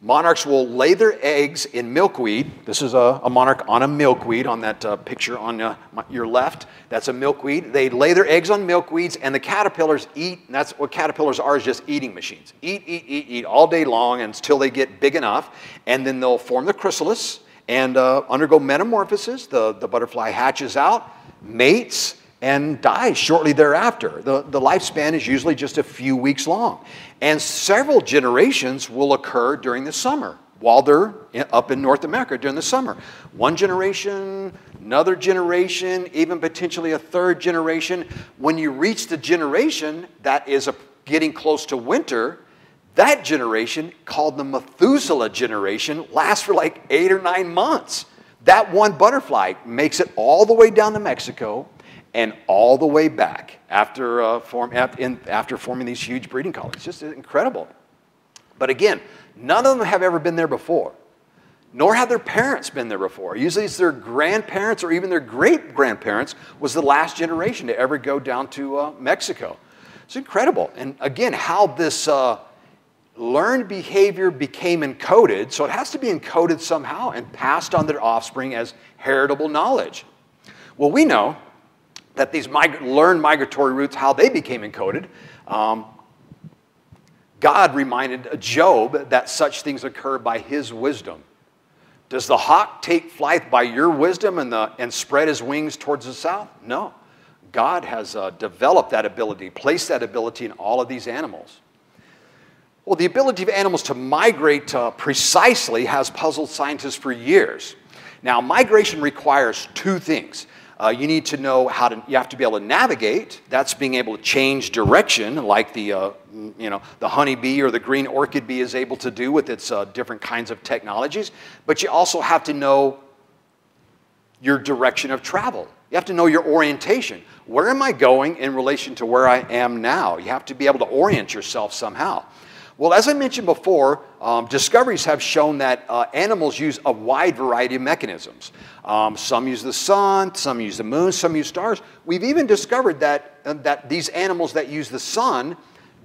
Monarchs will lay their eggs in milkweed. This is a, a monarch on a milkweed on that uh, picture on uh, my, your left. That's a milkweed. They lay their eggs on milkweeds, and the caterpillars eat. And that's what caterpillars are is just eating machines. Eat, eat, eat, eat all day long until they get big enough, and then they'll form the chrysalis and uh, undergo metamorphosis. The, the butterfly hatches out, mates, and dies shortly thereafter. The, the lifespan is usually just a few weeks long. And several generations will occur during the summer while they're up in North America during the summer. One generation, another generation, even potentially a third generation. When you reach the generation that is a, getting close to winter, that generation, called the Methuselah generation, lasts for like eight or nine months. That one butterfly makes it all the way down to Mexico and all the way back after, uh, form, after forming these huge breeding colonies. Just incredible. But again, none of them have ever been there before, nor have their parents been there before. Usually it's their grandparents or even their great grandparents was the last generation to ever go down to uh, Mexico. It's incredible. And again, how this uh, learned behavior became encoded, so it has to be encoded somehow and passed on to their offspring as heritable knowledge. Well, we know that these mig learned migratory routes, how they became encoded. Um, God reminded Job that such things occur by his wisdom. Does the hawk take flight by your wisdom and, the, and spread his wings towards the south? No. God has uh, developed that ability, placed that ability in all of these animals. Well, the ability of animals to migrate uh, precisely has puzzled scientists for years. Now, migration requires two things uh, you need to know how to, you have to be able to navigate. That's being able to change direction, like the, uh, you know, the honeybee or the green orchid bee is able to do with its uh, different kinds of technologies. But you also have to know your direction of travel. You have to know your orientation. Where am I going in relation to where I am now? You have to be able to orient yourself somehow. Well, as I mentioned before, um, discoveries have shown that uh, animals use a wide variety of mechanisms. Um, some use the sun, some use the moon, some use stars. We've even discovered that, uh, that these animals that use the sun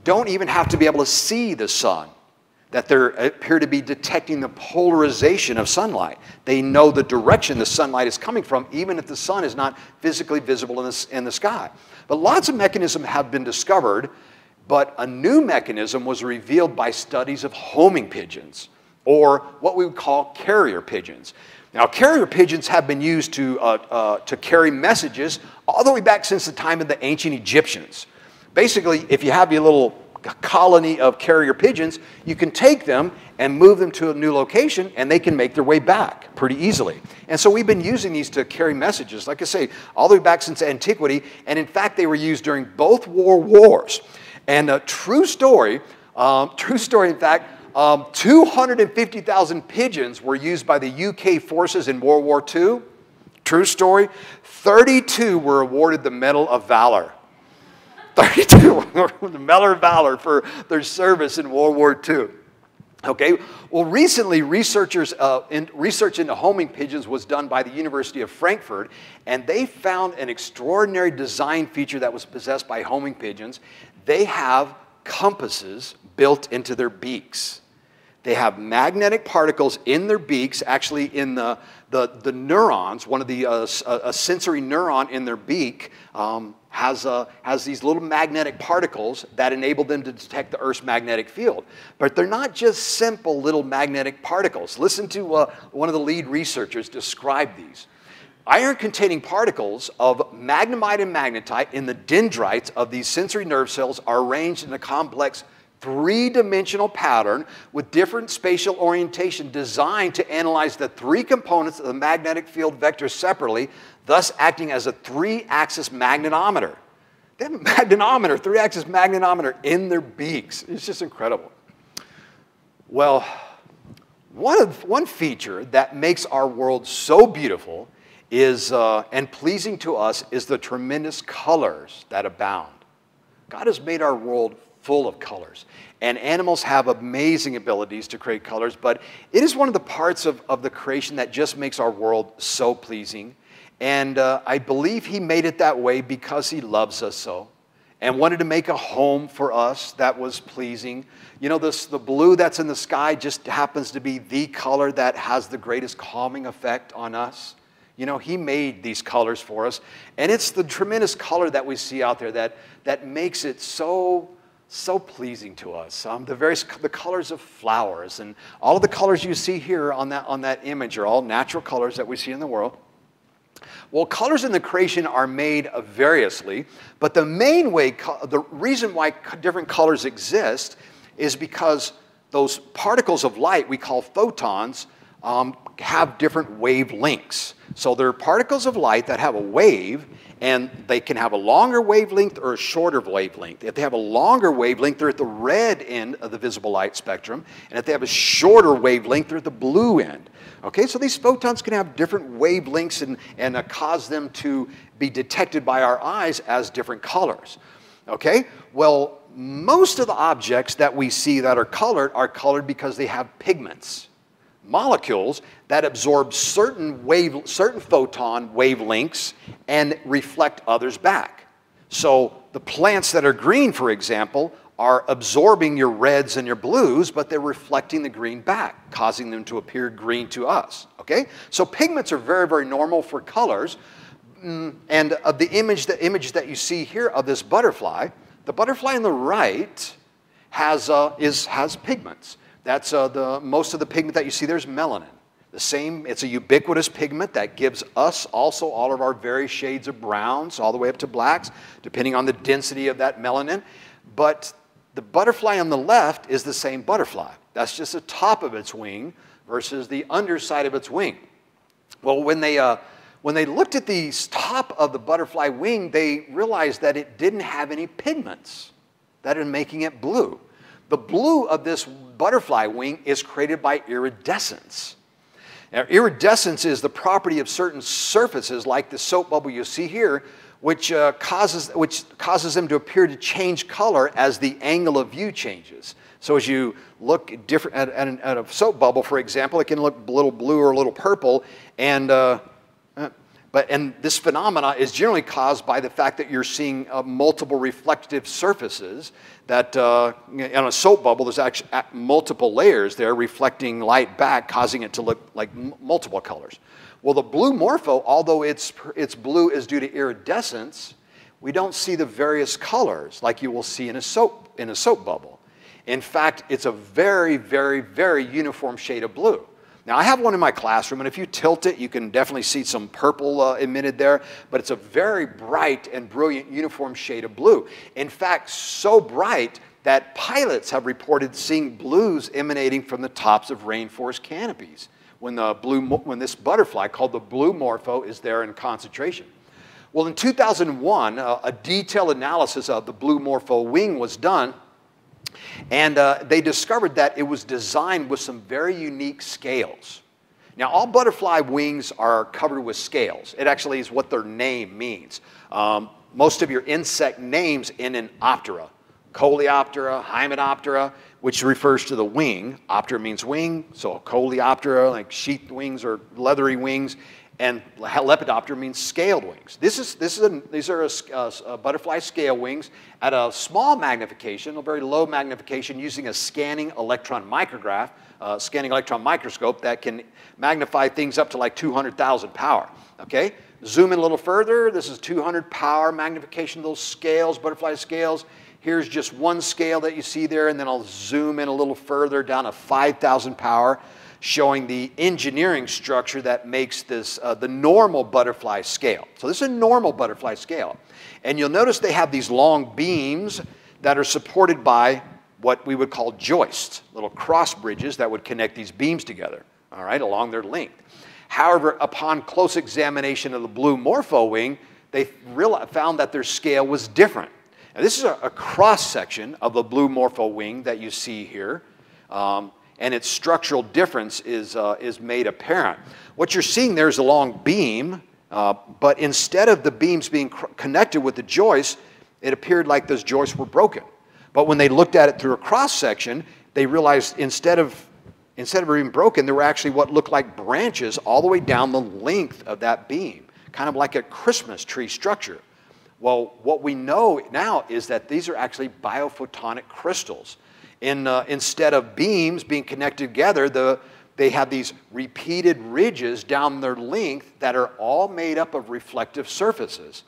don't even have to be able to see the sun, that they appear to be detecting the polarization of sunlight. They know the direction the sunlight is coming from, even if the sun is not physically visible in the, in the sky. But lots of mechanisms have been discovered but a new mechanism was revealed by studies of homing pigeons, or what we would call carrier pigeons. Now, carrier pigeons have been used to, uh, uh, to carry messages all the way back since the time of the ancient Egyptians. Basically, if you have your little colony of carrier pigeons, you can take them and move them to a new location and they can make their way back pretty easily. And so we've been using these to carry messages, like I say, all the way back since antiquity. And in fact, they were used during both war wars. And a true story, um, true story, in fact, um, 250,000 pigeons were used by the UK forces in World War II. True story. 32 were awarded the Medal of Valor. 32 were the Medal of Valor for their service in World War II. Okay, well, recently, researchers uh, in, research into homing pigeons was done by the University of Frankfurt, and they found an extraordinary design feature that was possessed by homing pigeons they have compasses built into their beaks. They have magnetic particles in their beaks, actually in the, the, the neurons, one of the, uh, a sensory neuron in their beak um, has, uh, has these little magnetic particles that enable them to detect the Earth's magnetic field. But they're not just simple little magnetic particles. Listen to uh, one of the lead researchers describe these. Iron containing particles of maghemite and magnetite in the dendrites of these sensory nerve cells are arranged in a complex three-dimensional pattern with different spatial orientation designed to analyze the three components of the magnetic field vector separately, thus acting as a three-axis magnetometer. They have a magnetometer, three-axis magnetometer in their beaks. It's just incredible. Well, one, of, one feature that makes our world so beautiful is, uh, and pleasing to us is the tremendous colors that abound. God has made our world full of colors. And animals have amazing abilities to create colors, but it is one of the parts of, of the creation that just makes our world so pleasing. And uh, I believe He made it that way because He loves us so and wanted to make a home for us that was pleasing. You know, this, the blue that's in the sky just happens to be the color that has the greatest calming effect on us. You know, He made these colors for us. And it's the tremendous color that we see out there that, that makes it so so pleasing to us. Um, the various the colors of flowers and all of the colors you see here on that on that image are all natural colors that we see in the world. Well, colors in the creation are made variously, but the main way, the reason why different colors exist is because those particles of light we call photons um, have different wavelengths. So they're particles of light that have a wave, and they can have a longer wavelength or a shorter wavelength. If they have a longer wavelength, they're at the red end of the visible light spectrum, and if they have a shorter wavelength, they're at the blue end. Okay, so these photons can have different wavelengths and, and uh, cause them to be detected by our eyes as different colors. Okay, well, most of the objects that we see that are colored are colored because they have pigments molecules that absorb certain, wave, certain photon wavelengths and reflect others back. So the plants that are green, for example, are absorbing your reds and your blues, but they're reflecting the green back, causing them to appear green to us. Okay? So pigments are very, very normal for colors. Mm, and of the image, the image that you see here of this butterfly, the butterfly on the right has, uh, is, has pigments. That's uh, the, most of the pigment that you see there is melanin. The same, it's a ubiquitous pigment that gives us also all of our various shades of browns, all the way up to blacks, depending on the density of that melanin. But the butterfly on the left is the same butterfly. That's just the top of its wing versus the underside of its wing. Well, when they, uh, when they looked at the top of the butterfly wing, they realized that it didn't have any pigments that are making it blue. The blue of this butterfly wing is created by iridescence. Now, iridescence is the property of certain surfaces, like the soap bubble you see here, which, uh, causes, which causes them to appear to change color as the angle of view changes. So as you look different at, at, an, at a soap bubble, for example, it can look a little blue or a little purple, and uh, but, and this phenomena is generally caused by the fact that you're seeing uh, multiple reflective surfaces that uh, in a soap bubble, there's actually multiple layers there reflecting light back, causing it to look like multiple colors. Well, the blue morpho, although its, its blue is due to iridescence, we don't see the various colors like you will see in a soap, in a soap bubble. In fact, it's a very, very, very uniform shade of blue. Now, I have one in my classroom, and if you tilt it, you can definitely see some purple uh, emitted there, but it's a very bright and brilliant uniform shade of blue. In fact, so bright that pilots have reported seeing blues emanating from the tops of rainforest canopies when, the blue, when this butterfly called the blue morpho is there in concentration. Well, in 2001, uh, a detailed analysis of the blue morpho wing was done and uh, they discovered that it was designed with some very unique scales. Now, all butterfly wings are covered with scales. It actually is what their name means. Um, most of your insect names end in optera. Coleoptera, Hymenoptera, which refers to the wing. Optera means wing, so Coleoptera, like sheath wings or leathery wings and Lepidoptera means scaled wings. This is, this is a, these are a, a, a, butterfly scale wings at a small magnification, a very low magnification, using a scanning electron micrograph. uh, scanning electron microscope that can magnify things up to like 200,000 power. Okay? Zoom in a little further. This is 200 power magnification those scales, butterfly scales. Here's just one scale that you see there, and then I'll zoom in a little further down to 5,000 power, showing the engineering structure that makes this uh, the normal butterfly scale. So this is a normal butterfly scale. And you'll notice they have these long beams that are supported by what we would call joists, little cross bridges that would connect these beams together, all right, along their length. However, upon close examination of the blue morpho wing, they found that their scale was different. Now, this is a, cross section of the blue morpho wing that you see here, um, and its structural difference is, uh, is made apparent. What you're seeing there is a long beam, uh, but instead of the beams being connected with the joists, it appeared like those joists were broken. But when they looked at it through a cross section, they realized instead of instead of being broken, there were actually what looked like branches all the way down the length of that beam, kind of like a Christmas tree structure. Well, what we know now is that these are actually biophotonic crystals. In, uh, instead of beams being connected together, the, they have these repeated ridges down their length that are all made up of reflective surfaces.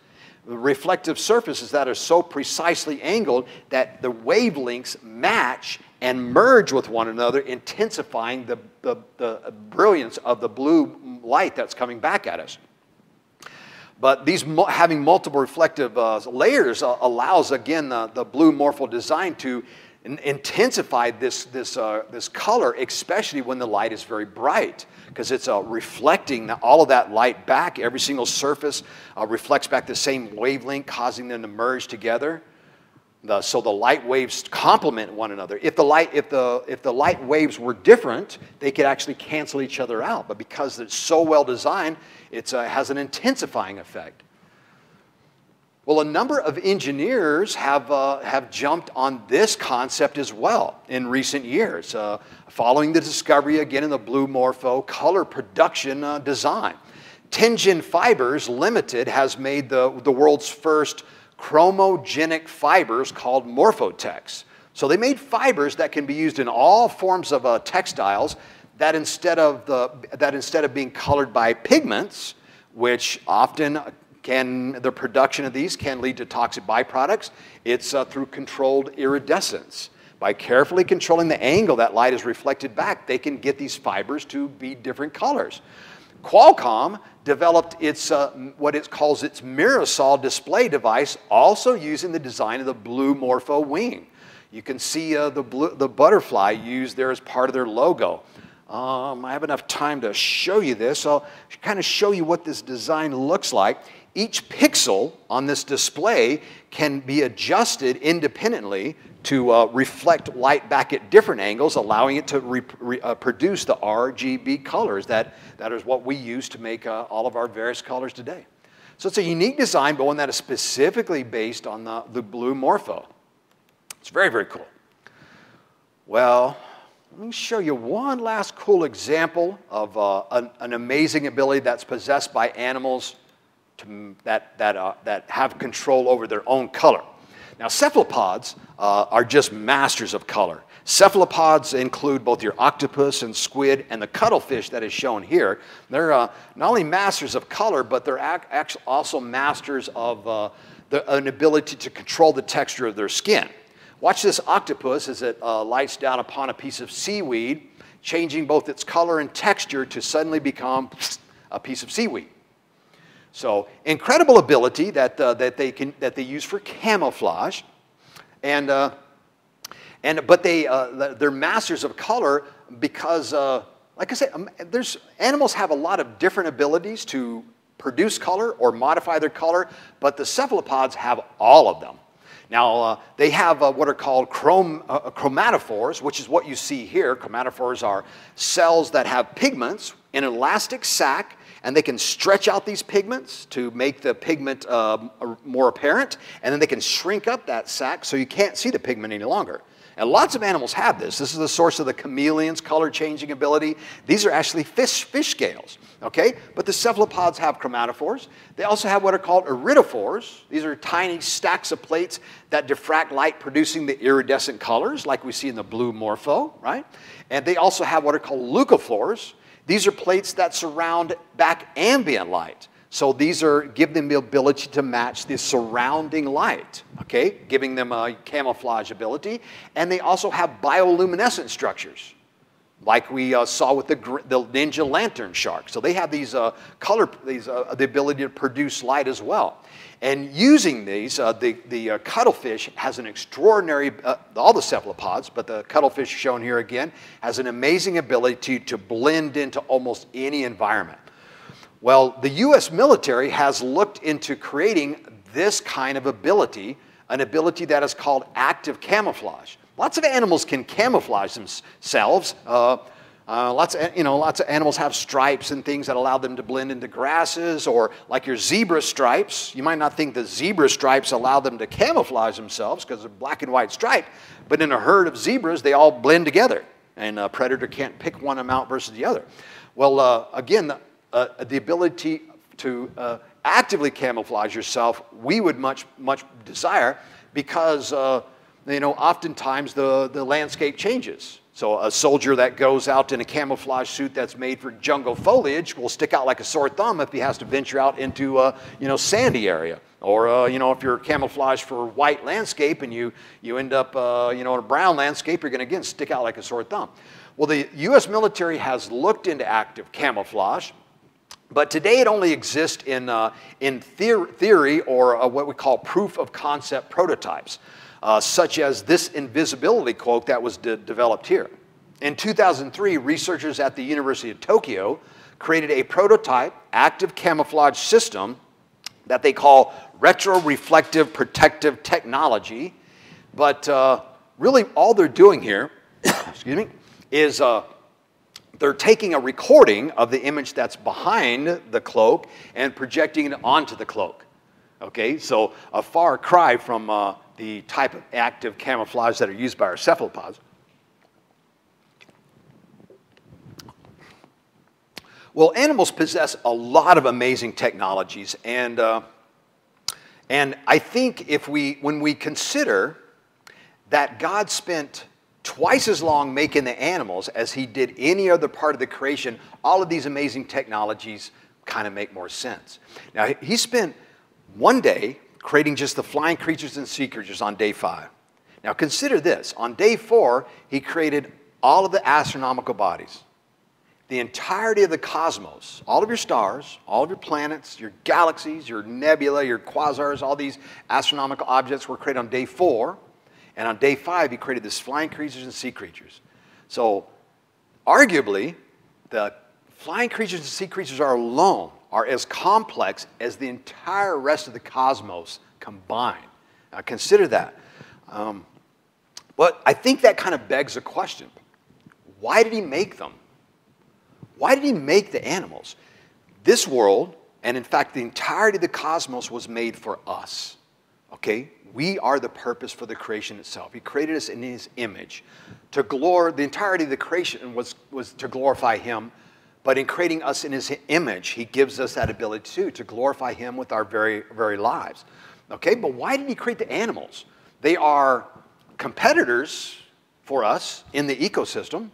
The reflective surfaces that are so precisely angled that the wavelengths match and merge with one another, intensifying the, the, the brilliance of the blue light that's coming back at us. But these having multiple reflective uh, layers uh, allows, again, the, the blue morpho design to intensify this, this, uh, this color, especially when the light is very bright, because it's uh, reflecting all of that light back. Every single surface uh, reflects back the same wavelength, causing them to merge together. The, so the light waves complement one another. If the, light, if, the, if the light waves were different, they could actually cancel each other out. But because it's so well designed, it uh, has an intensifying effect. Well, a number of engineers have, uh, have jumped on this concept as well in recent years, uh, following the discovery again in the blue morpho color production uh, design. Teijin Fibers Limited has made the, the world's first chromogenic fibers called Morphotex. So they made fibers that can be used in all forms of uh, textiles that instead, of the, that instead of being colored by pigments, which often can, the production of these can lead to toxic byproducts, it's uh, through controlled iridescence. By carefully controlling the angle that light is reflected back, they can get these fibers to be different colors. Qualcomm developed its, uh, what it calls its Mirasol display device, also using the design of the blue Morpho wing. You can see uh, the, blue, the butterfly used there as part of their logo. Um, I have enough time to show you this. I'll kind of show you what this design looks like. Each pixel on this display can be adjusted independently to uh, reflect light back at different angles, allowing it to uh, produce the RGB colors. That, that is what we use to make uh, all of our various colors today. So it's a unique design, but one that is specifically based on the, the blue morpho. It's very, very cool. Well, let me show you one last cool example of uh, an, an amazing ability that's possessed by animals to, that, that, uh, that have control over their own color. Now, cephalopods uh, are just masters of color. Cephalopods include both your octopus and squid and the cuttlefish that is shown here. They're uh, not only masters of color, but they're also masters of uh, the, an ability to control the texture of their skin. Watch this octopus as it uh, lights down upon a piece of seaweed, changing both its color and texture to suddenly become a piece of seaweed. So incredible ability that, uh, that, they can, that they use for camouflage. And, uh, and, but they, uh, they're masters of color because, uh, like I said, um, there's, animals have a lot of different abilities to produce color or modify their color, but the cephalopods have all of them. Now, uh, they have uh, what are called chrom chromatophores, which is what you see here. Chromatophores are cells that have pigments in an elastic sac and they can stretch out these pigments to make the pigment uh, more apparent, and then they can shrink up that sac so you can't see the pigment any longer. And lots of animals have this. This is the source of the chameleon's color changing ability. These are actually fish, fish scales, okay? But the cephalopods have chromatophores. They also have what are called iridophores. These are tiny stacks of plates that diffract light, producing the iridescent colors, like we see in the blue morpho, right? And they also have what are called leucophores. These are plates that surround back ambient light. So these are give them the ability to match the surrounding light, okay, giving them a camouflage ability. And they also have bioluminescent structures, like we uh, saw with the, the ninja lantern shark. So they have these uh, color, these uh, the ability to produce light as well. And using these, uh, the, the uh, cuttlefish has an extraordinary, uh, all the cephalopods, but the cuttlefish shown here again, has an amazing ability to, to blend into almost any environment. Well, the US military has looked into creating this kind of ability, an ability that is called active camouflage. Lots of animals can camouflage themselves. Uh, lots, of, you know, lots of animals have stripes and things that allow them to blend into grasses, or like your zebra stripes. You might not think the zebra stripes allow them to camouflage themselves because they're black and white stripe, but in a herd of zebras, they all blend together, and a predator can't pick one out versus the other. Well, uh, again, uh, the ability to uh, actively camouflage yourself, we would much, much desire because, uh, you know, oftentimes the, the landscape changes. So a soldier that goes out in a camouflage suit that's made for jungle foliage will stick out like a sore thumb if he has to venture out into a, you know, sandy area. Or, uh, you know, if you're camouflaged for white landscape and you, you end up, uh, you know, in a brown landscape, you're going to, again, stick out like a sore thumb. Well, the U.S. military has looked into active camouflage but today it only exists in, uh, in theory or uh, what we call proof of concept prototypes, uh, such as this invisibility cloak that was de developed here. In 2003, researchers at the University of Tokyo created a prototype active camouflage system that they call retroreflective protective technology. But uh, really, all they're doing here, excuse me, is uh, they're taking a recording of the image that's behind the cloak and projecting it onto the cloak. Okay, so a far cry from uh, the type of active camouflage that are used by our cephalopods. Well, animals possess a lot of amazing technologies, and, uh, and I think if we, when we consider that God spent twice as long making the animals as he did any other part of the creation, all of these amazing technologies kind of make more sense. Now, he spent one day creating just the flying creatures and sea creatures on day five. Now, consider this on day four, he created all of the astronomical bodies. The entirety of the cosmos, all of your stars, all of your planets, your galaxies, your nebula, your quasars, all these astronomical objects were created on day four. And on day five, he created this flying creatures and sea creatures. So, arguably, the flying creatures and sea creatures are alone are as complex as the entire rest of the cosmos combined. Now, consider that. Um, but I think that kind of begs a question why did he make them? Why did he make the animals? This world, and in fact, the entirety of the cosmos was made for us. Okay? We are the purpose for the creation itself. He created us in His image. To glor- the entirety of the creation was, was to glorify Him, but in creating us in His image, He gives us that ability too, to glorify Him with our very, very lives. Okay, but why did He create the animals? They are competitors for us in the ecosystem.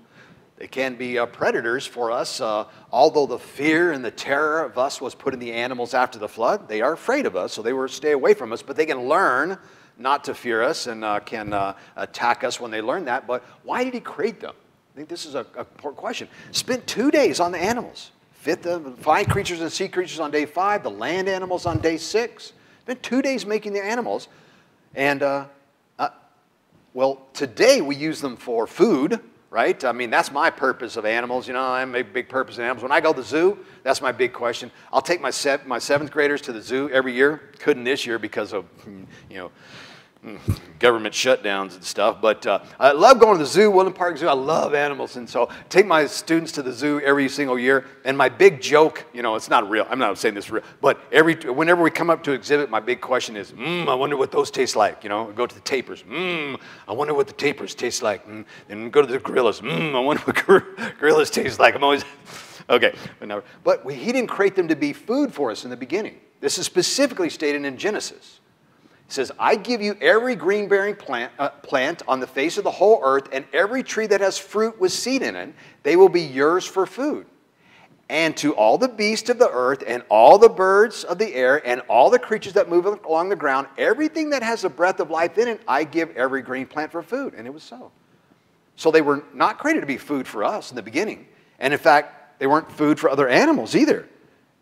They can be uh, predators for us. Uh, although the fear and the terror of us was put in the animals after the flood, they are afraid of us, so they will stay away from us. But they can learn not to fear us and uh, can uh, attack us when they learn that. But why did he create them? I think this is a, a important question. Spent two days on the animals. Fit the flying creatures and sea creatures on day five, the land animals on day six. Spent two days making the animals. And, uh, uh, well, today we use them for food right? I mean, that's my purpose of animals. You know, I'm a big purpose of animals. When I go to the zoo, that's my big question. I'll take my, se- my seventh graders to the zoo every year. Couldn't this year because of, you know, government shutdowns and stuff. But uh, I love going to the zoo, Woodland Park Zoo. I love animals. And so I take my students to the zoo every single year. And my big joke, you know, it's not real. I'm not saying this real. But every, whenever we come up to exhibit, my big question is, mmm, I wonder what those taste like. You know, go to the tapirs. Mmm, I wonder what the tapirs taste like. Mm. And go to the gorillas. Mmm, I wonder what gorillas taste like. I'm always, okay. But, but we, he didn't create them to be food for us in the beginning. This is specifically stated in Genesis. He says, I give you every green bearing plant, uh, plant on the face of the whole earth, and every tree that has fruit with seed in it, they will be yours for food. And to all the beasts of the earth, and all the birds of the air, and all the creatures that move along the ground, everything that has a breath of life in it, I give every green plant for food. And it was so. So they were not created to be food for us in the beginning. And in fact, they weren't food for other animals either.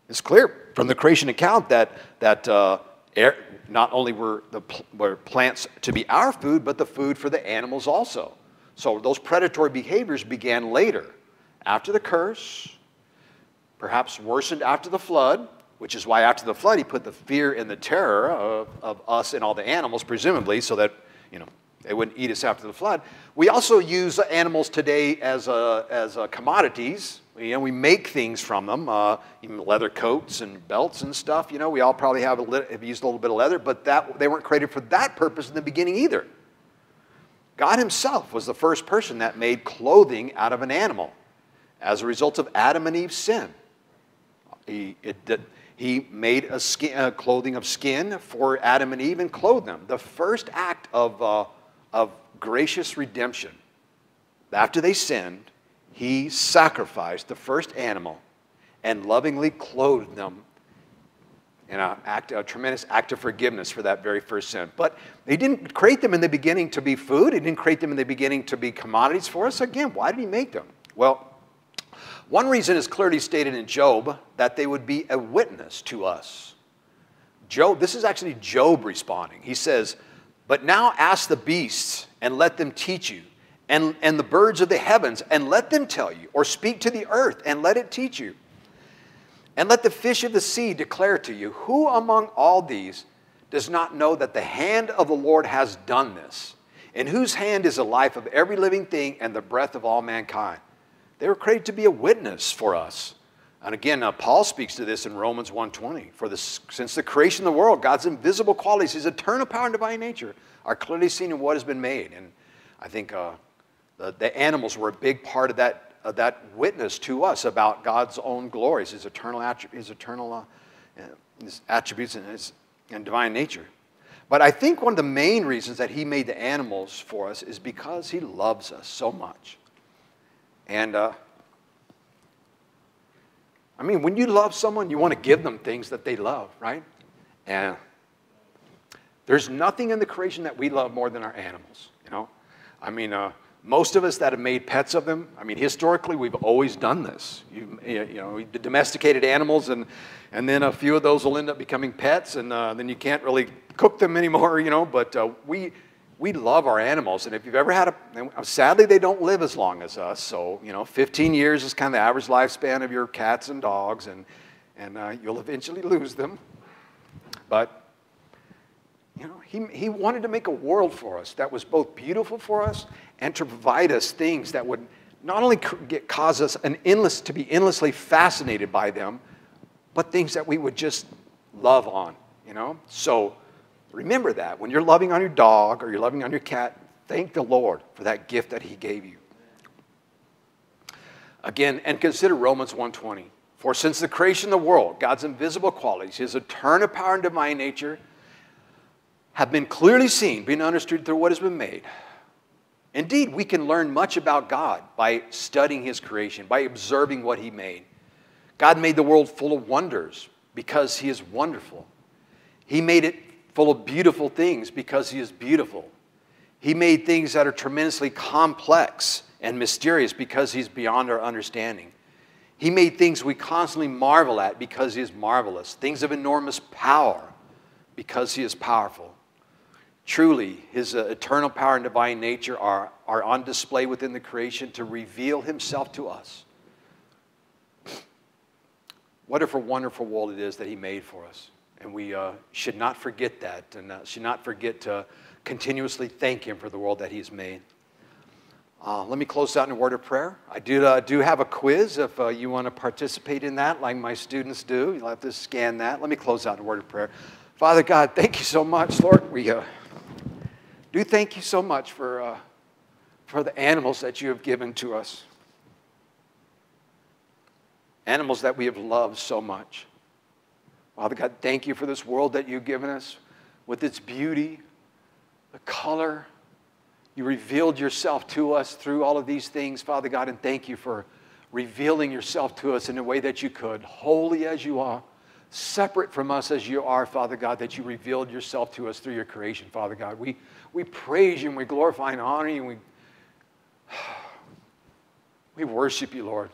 It's clear from the creation account that, that uh, air, not only were, the, were plants to be our food, but the food for the animals also. So those predatory behaviors began later, after the curse, perhaps worsened after the flood, which is why after the flood he put the fear and the terror of, of us and all the animals, presumably, so that you know they wouldn't eat us after the flood. We also use animals today as, a, as a commodities you know, we make things from them, uh, leather coats and belts and stuff. You know, we all probably have, a have used a little bit of leather, but that, they weren't created for that purpose in the beginning either. God Himself was the first person that made clothing out of an animal as a result of Adam and Eve's sin. He, it, he made a, skin, a, clothing of skin for Adam and Eve and clothed them. The first act of, uh, of gracious redemption after they sinned he sacrificed the first animal and lovingly clothed them in a, act, a tremendous act of forgiveness for that very first sin. But he didn't create them in the beginning to be food. He didn't create them in the beginning to be commodities for us. Again, why did he make them? Well, one reason is clearly stated in Job that they would be a witness to us. Job, this is actually Job responding. He says, But now ask the beasts and let them teach you and, and the birds of the heavens, and let them tell you, or speak to the earth, and let it teach you. And let the fish of the sea declare to you, Who among all these does not know that the hand of the Lord has done this? In whose hand is the life of every living thing and the breath of all mankind? They were created to be a witness for us. And again, uh, Paul speaks to this in Romans 1.20. For the, since the creation of the world, God's invisible qualities, his eternal power and divine nature, are clearly seen in what has been made. And I think uh, the, the animals were a big part of that, of that witness to us about God's own glories, his eternal, his eternal uh, his attributes and his and divine nature. But I think one of the main reasons that he made the animals for us is because he loves us so much. And uh, I mean, when you love someone, you want to give them things that they love, right? And there's nothing in the creation that we love more than our animals, you know? I mean, uh, most of us that have made pets of them, I mean, historically, we've always done this. You, you know, domesticated animals, and, and then a few of those will end up becoming pets, and uh, then you can't really cook them anymore, you know, but uh, we, we love our animals. And if you've ever had a, sadly, they don't live as long as us. So, you know, 15 years is kind of the average lifespan of your cats and dogs, and, and uh, you'll eventually lose them. But you know, he, he wanted to make a world for us that was both beautiful for us and to provide us things that would not only get, cause us an endless, to be endlessly fascinated by them, but things that we would just love on, you know? So remember that. When you're loving on your dog or you're loving on your cat, thank the Lord for that gift that he gave you. Again, and consider Romans 1.20. For since the creation of the world, God's invisible qualities, his eternal power and divine nature, have been clearly seen, being understood through what has been made. Indeed, we can learn much about God by studying His creation, by observing what He made. God made the world full of wonders because He is wonderful. He made it full of beautiful things because He is beautiful. He made things that are tremendously complex and mysterious because He's beyond our understanding. He made things we constantly marvel at because He is marvelous, things of enormous power because He is powerful. Truly, his uh, eternal power and divine nature are, are on display within the creation to reveal himself to us. What a wonderful world it is that he made for us. And we uh, should not forget that and uh, should not forget to continuously thank Him for the world that He's made. Uh, let me close out in a word of prayer. I do, uh, do have a quiz if uh, you want to participate in that, like my students do. You'll have to scan that. Let me close out in a word of prayer. Father God, thank you so much, Lord. We do thank you so much for, uh, for the animals that you have given to us, animals that we have loved so much. Father God, thank you for this world that you've given us with its beauty, the color. You revealed yourself to us through all of these things, Father God, and thank you for revealing yourself to us in a way that you could, holy as you are, separate from us as you are, Father God, that you revealed yourself to us through your creation, Father God. We, we praise you and we glorify and honor you and we, we worship you, Lord.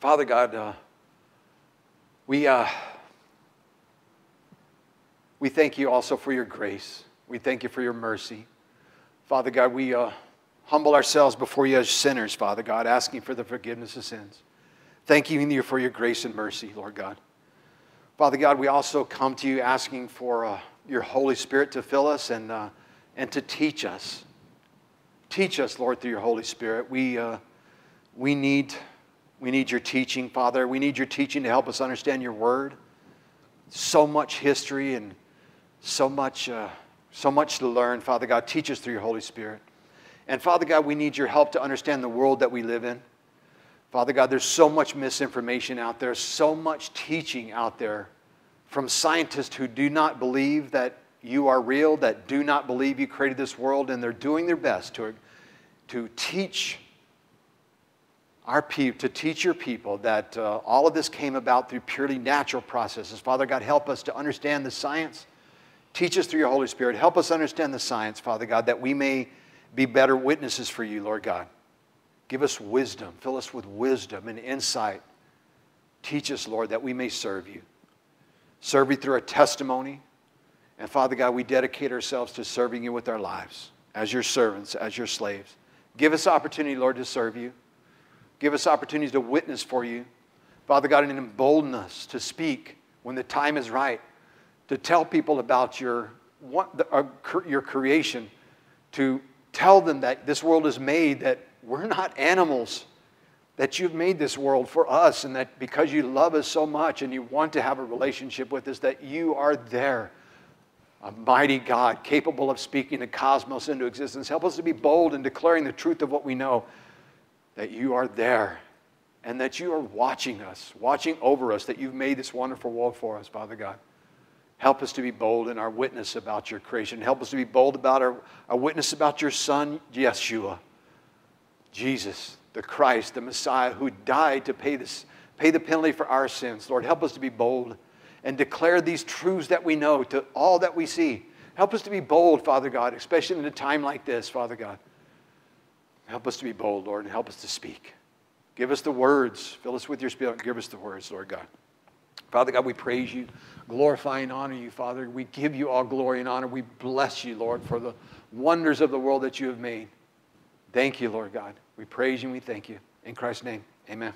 Father God, uh, we, uh, we thank you also for your grace. We thank you for your mercy. Father God, we uh, humble ourselves before you as sinners, Father God, asking for the forgiveness of sins. Thanking you for your grace and mercy, Lord God. Father God, we also come to you asking for uh, your Holy Spirit to fill us and, uh, and to teach us. Teach us, Lord, through your Holy Spirit. We, uh, we need we need your teaching, Father. We need your teaching to help us understand your word. So much history and so much, uh, so much to learn, Father God. Teach us through your Holy Spirit. And Father God, we need your help to understand the world that we live in. Father God, there's so much misinformation out there, so much teaching out there from scientists who do not believe that you are real, that do not believe you created this world, and they're doing their best to, to teach our people, to teach your people that uh, all of this came about through purely natural processes. Father God, help us to understand the science. Teach us through your Holy Spirit. Help us understand the science, Father God, that we may be better witnesses for you, Lord God. Give us wisdom. Fill us with wisdom and insight. Teach us, Lord, that we may serve you. Serve you through our testimony. And Father God, we dedicate ourselves to serving you with our lives as your servants, as your slaves. Give us opportunity, Lord, to serve you. Give us opportunities to witness for you. Father God, and embolden us to speak when the time is right, to tell people about your, uh, your creation, to tell them that this world is made, that we're not animals, that you've made this world for us, and that because you love us so much and you want to have a relationship with us, that you are there. A mighty God capable of speaking the cosmos into existence. Help us to be bold in declaring the truth of what we know that you are there and that you are watching us, watching over us, that you've made this wonderful world for us, Father God. Help us to be bold in our witness about your creation. Help us to be bold about our, our witness about your Son, Yeshua, Jesus, the Christ, the Messiah, who died to pay, this, pay the penalty for our sins. Lord, help us to be bold and declare these truths that we know to all that we see. Help us to be bold, Father God, especially in a time like this, Father God. Help us to be bold, Lord, and help us to speak. Give us the words. Fill us with your spirit. Give us the words, Lord God. Father God, we praise you, glorify and honor you, Father. We give you all glory and honor. We bless you, Lord, for the wonders of the world that you have made. Thank you, Lord God. We praise you and we thank you. In Christ's name, amen.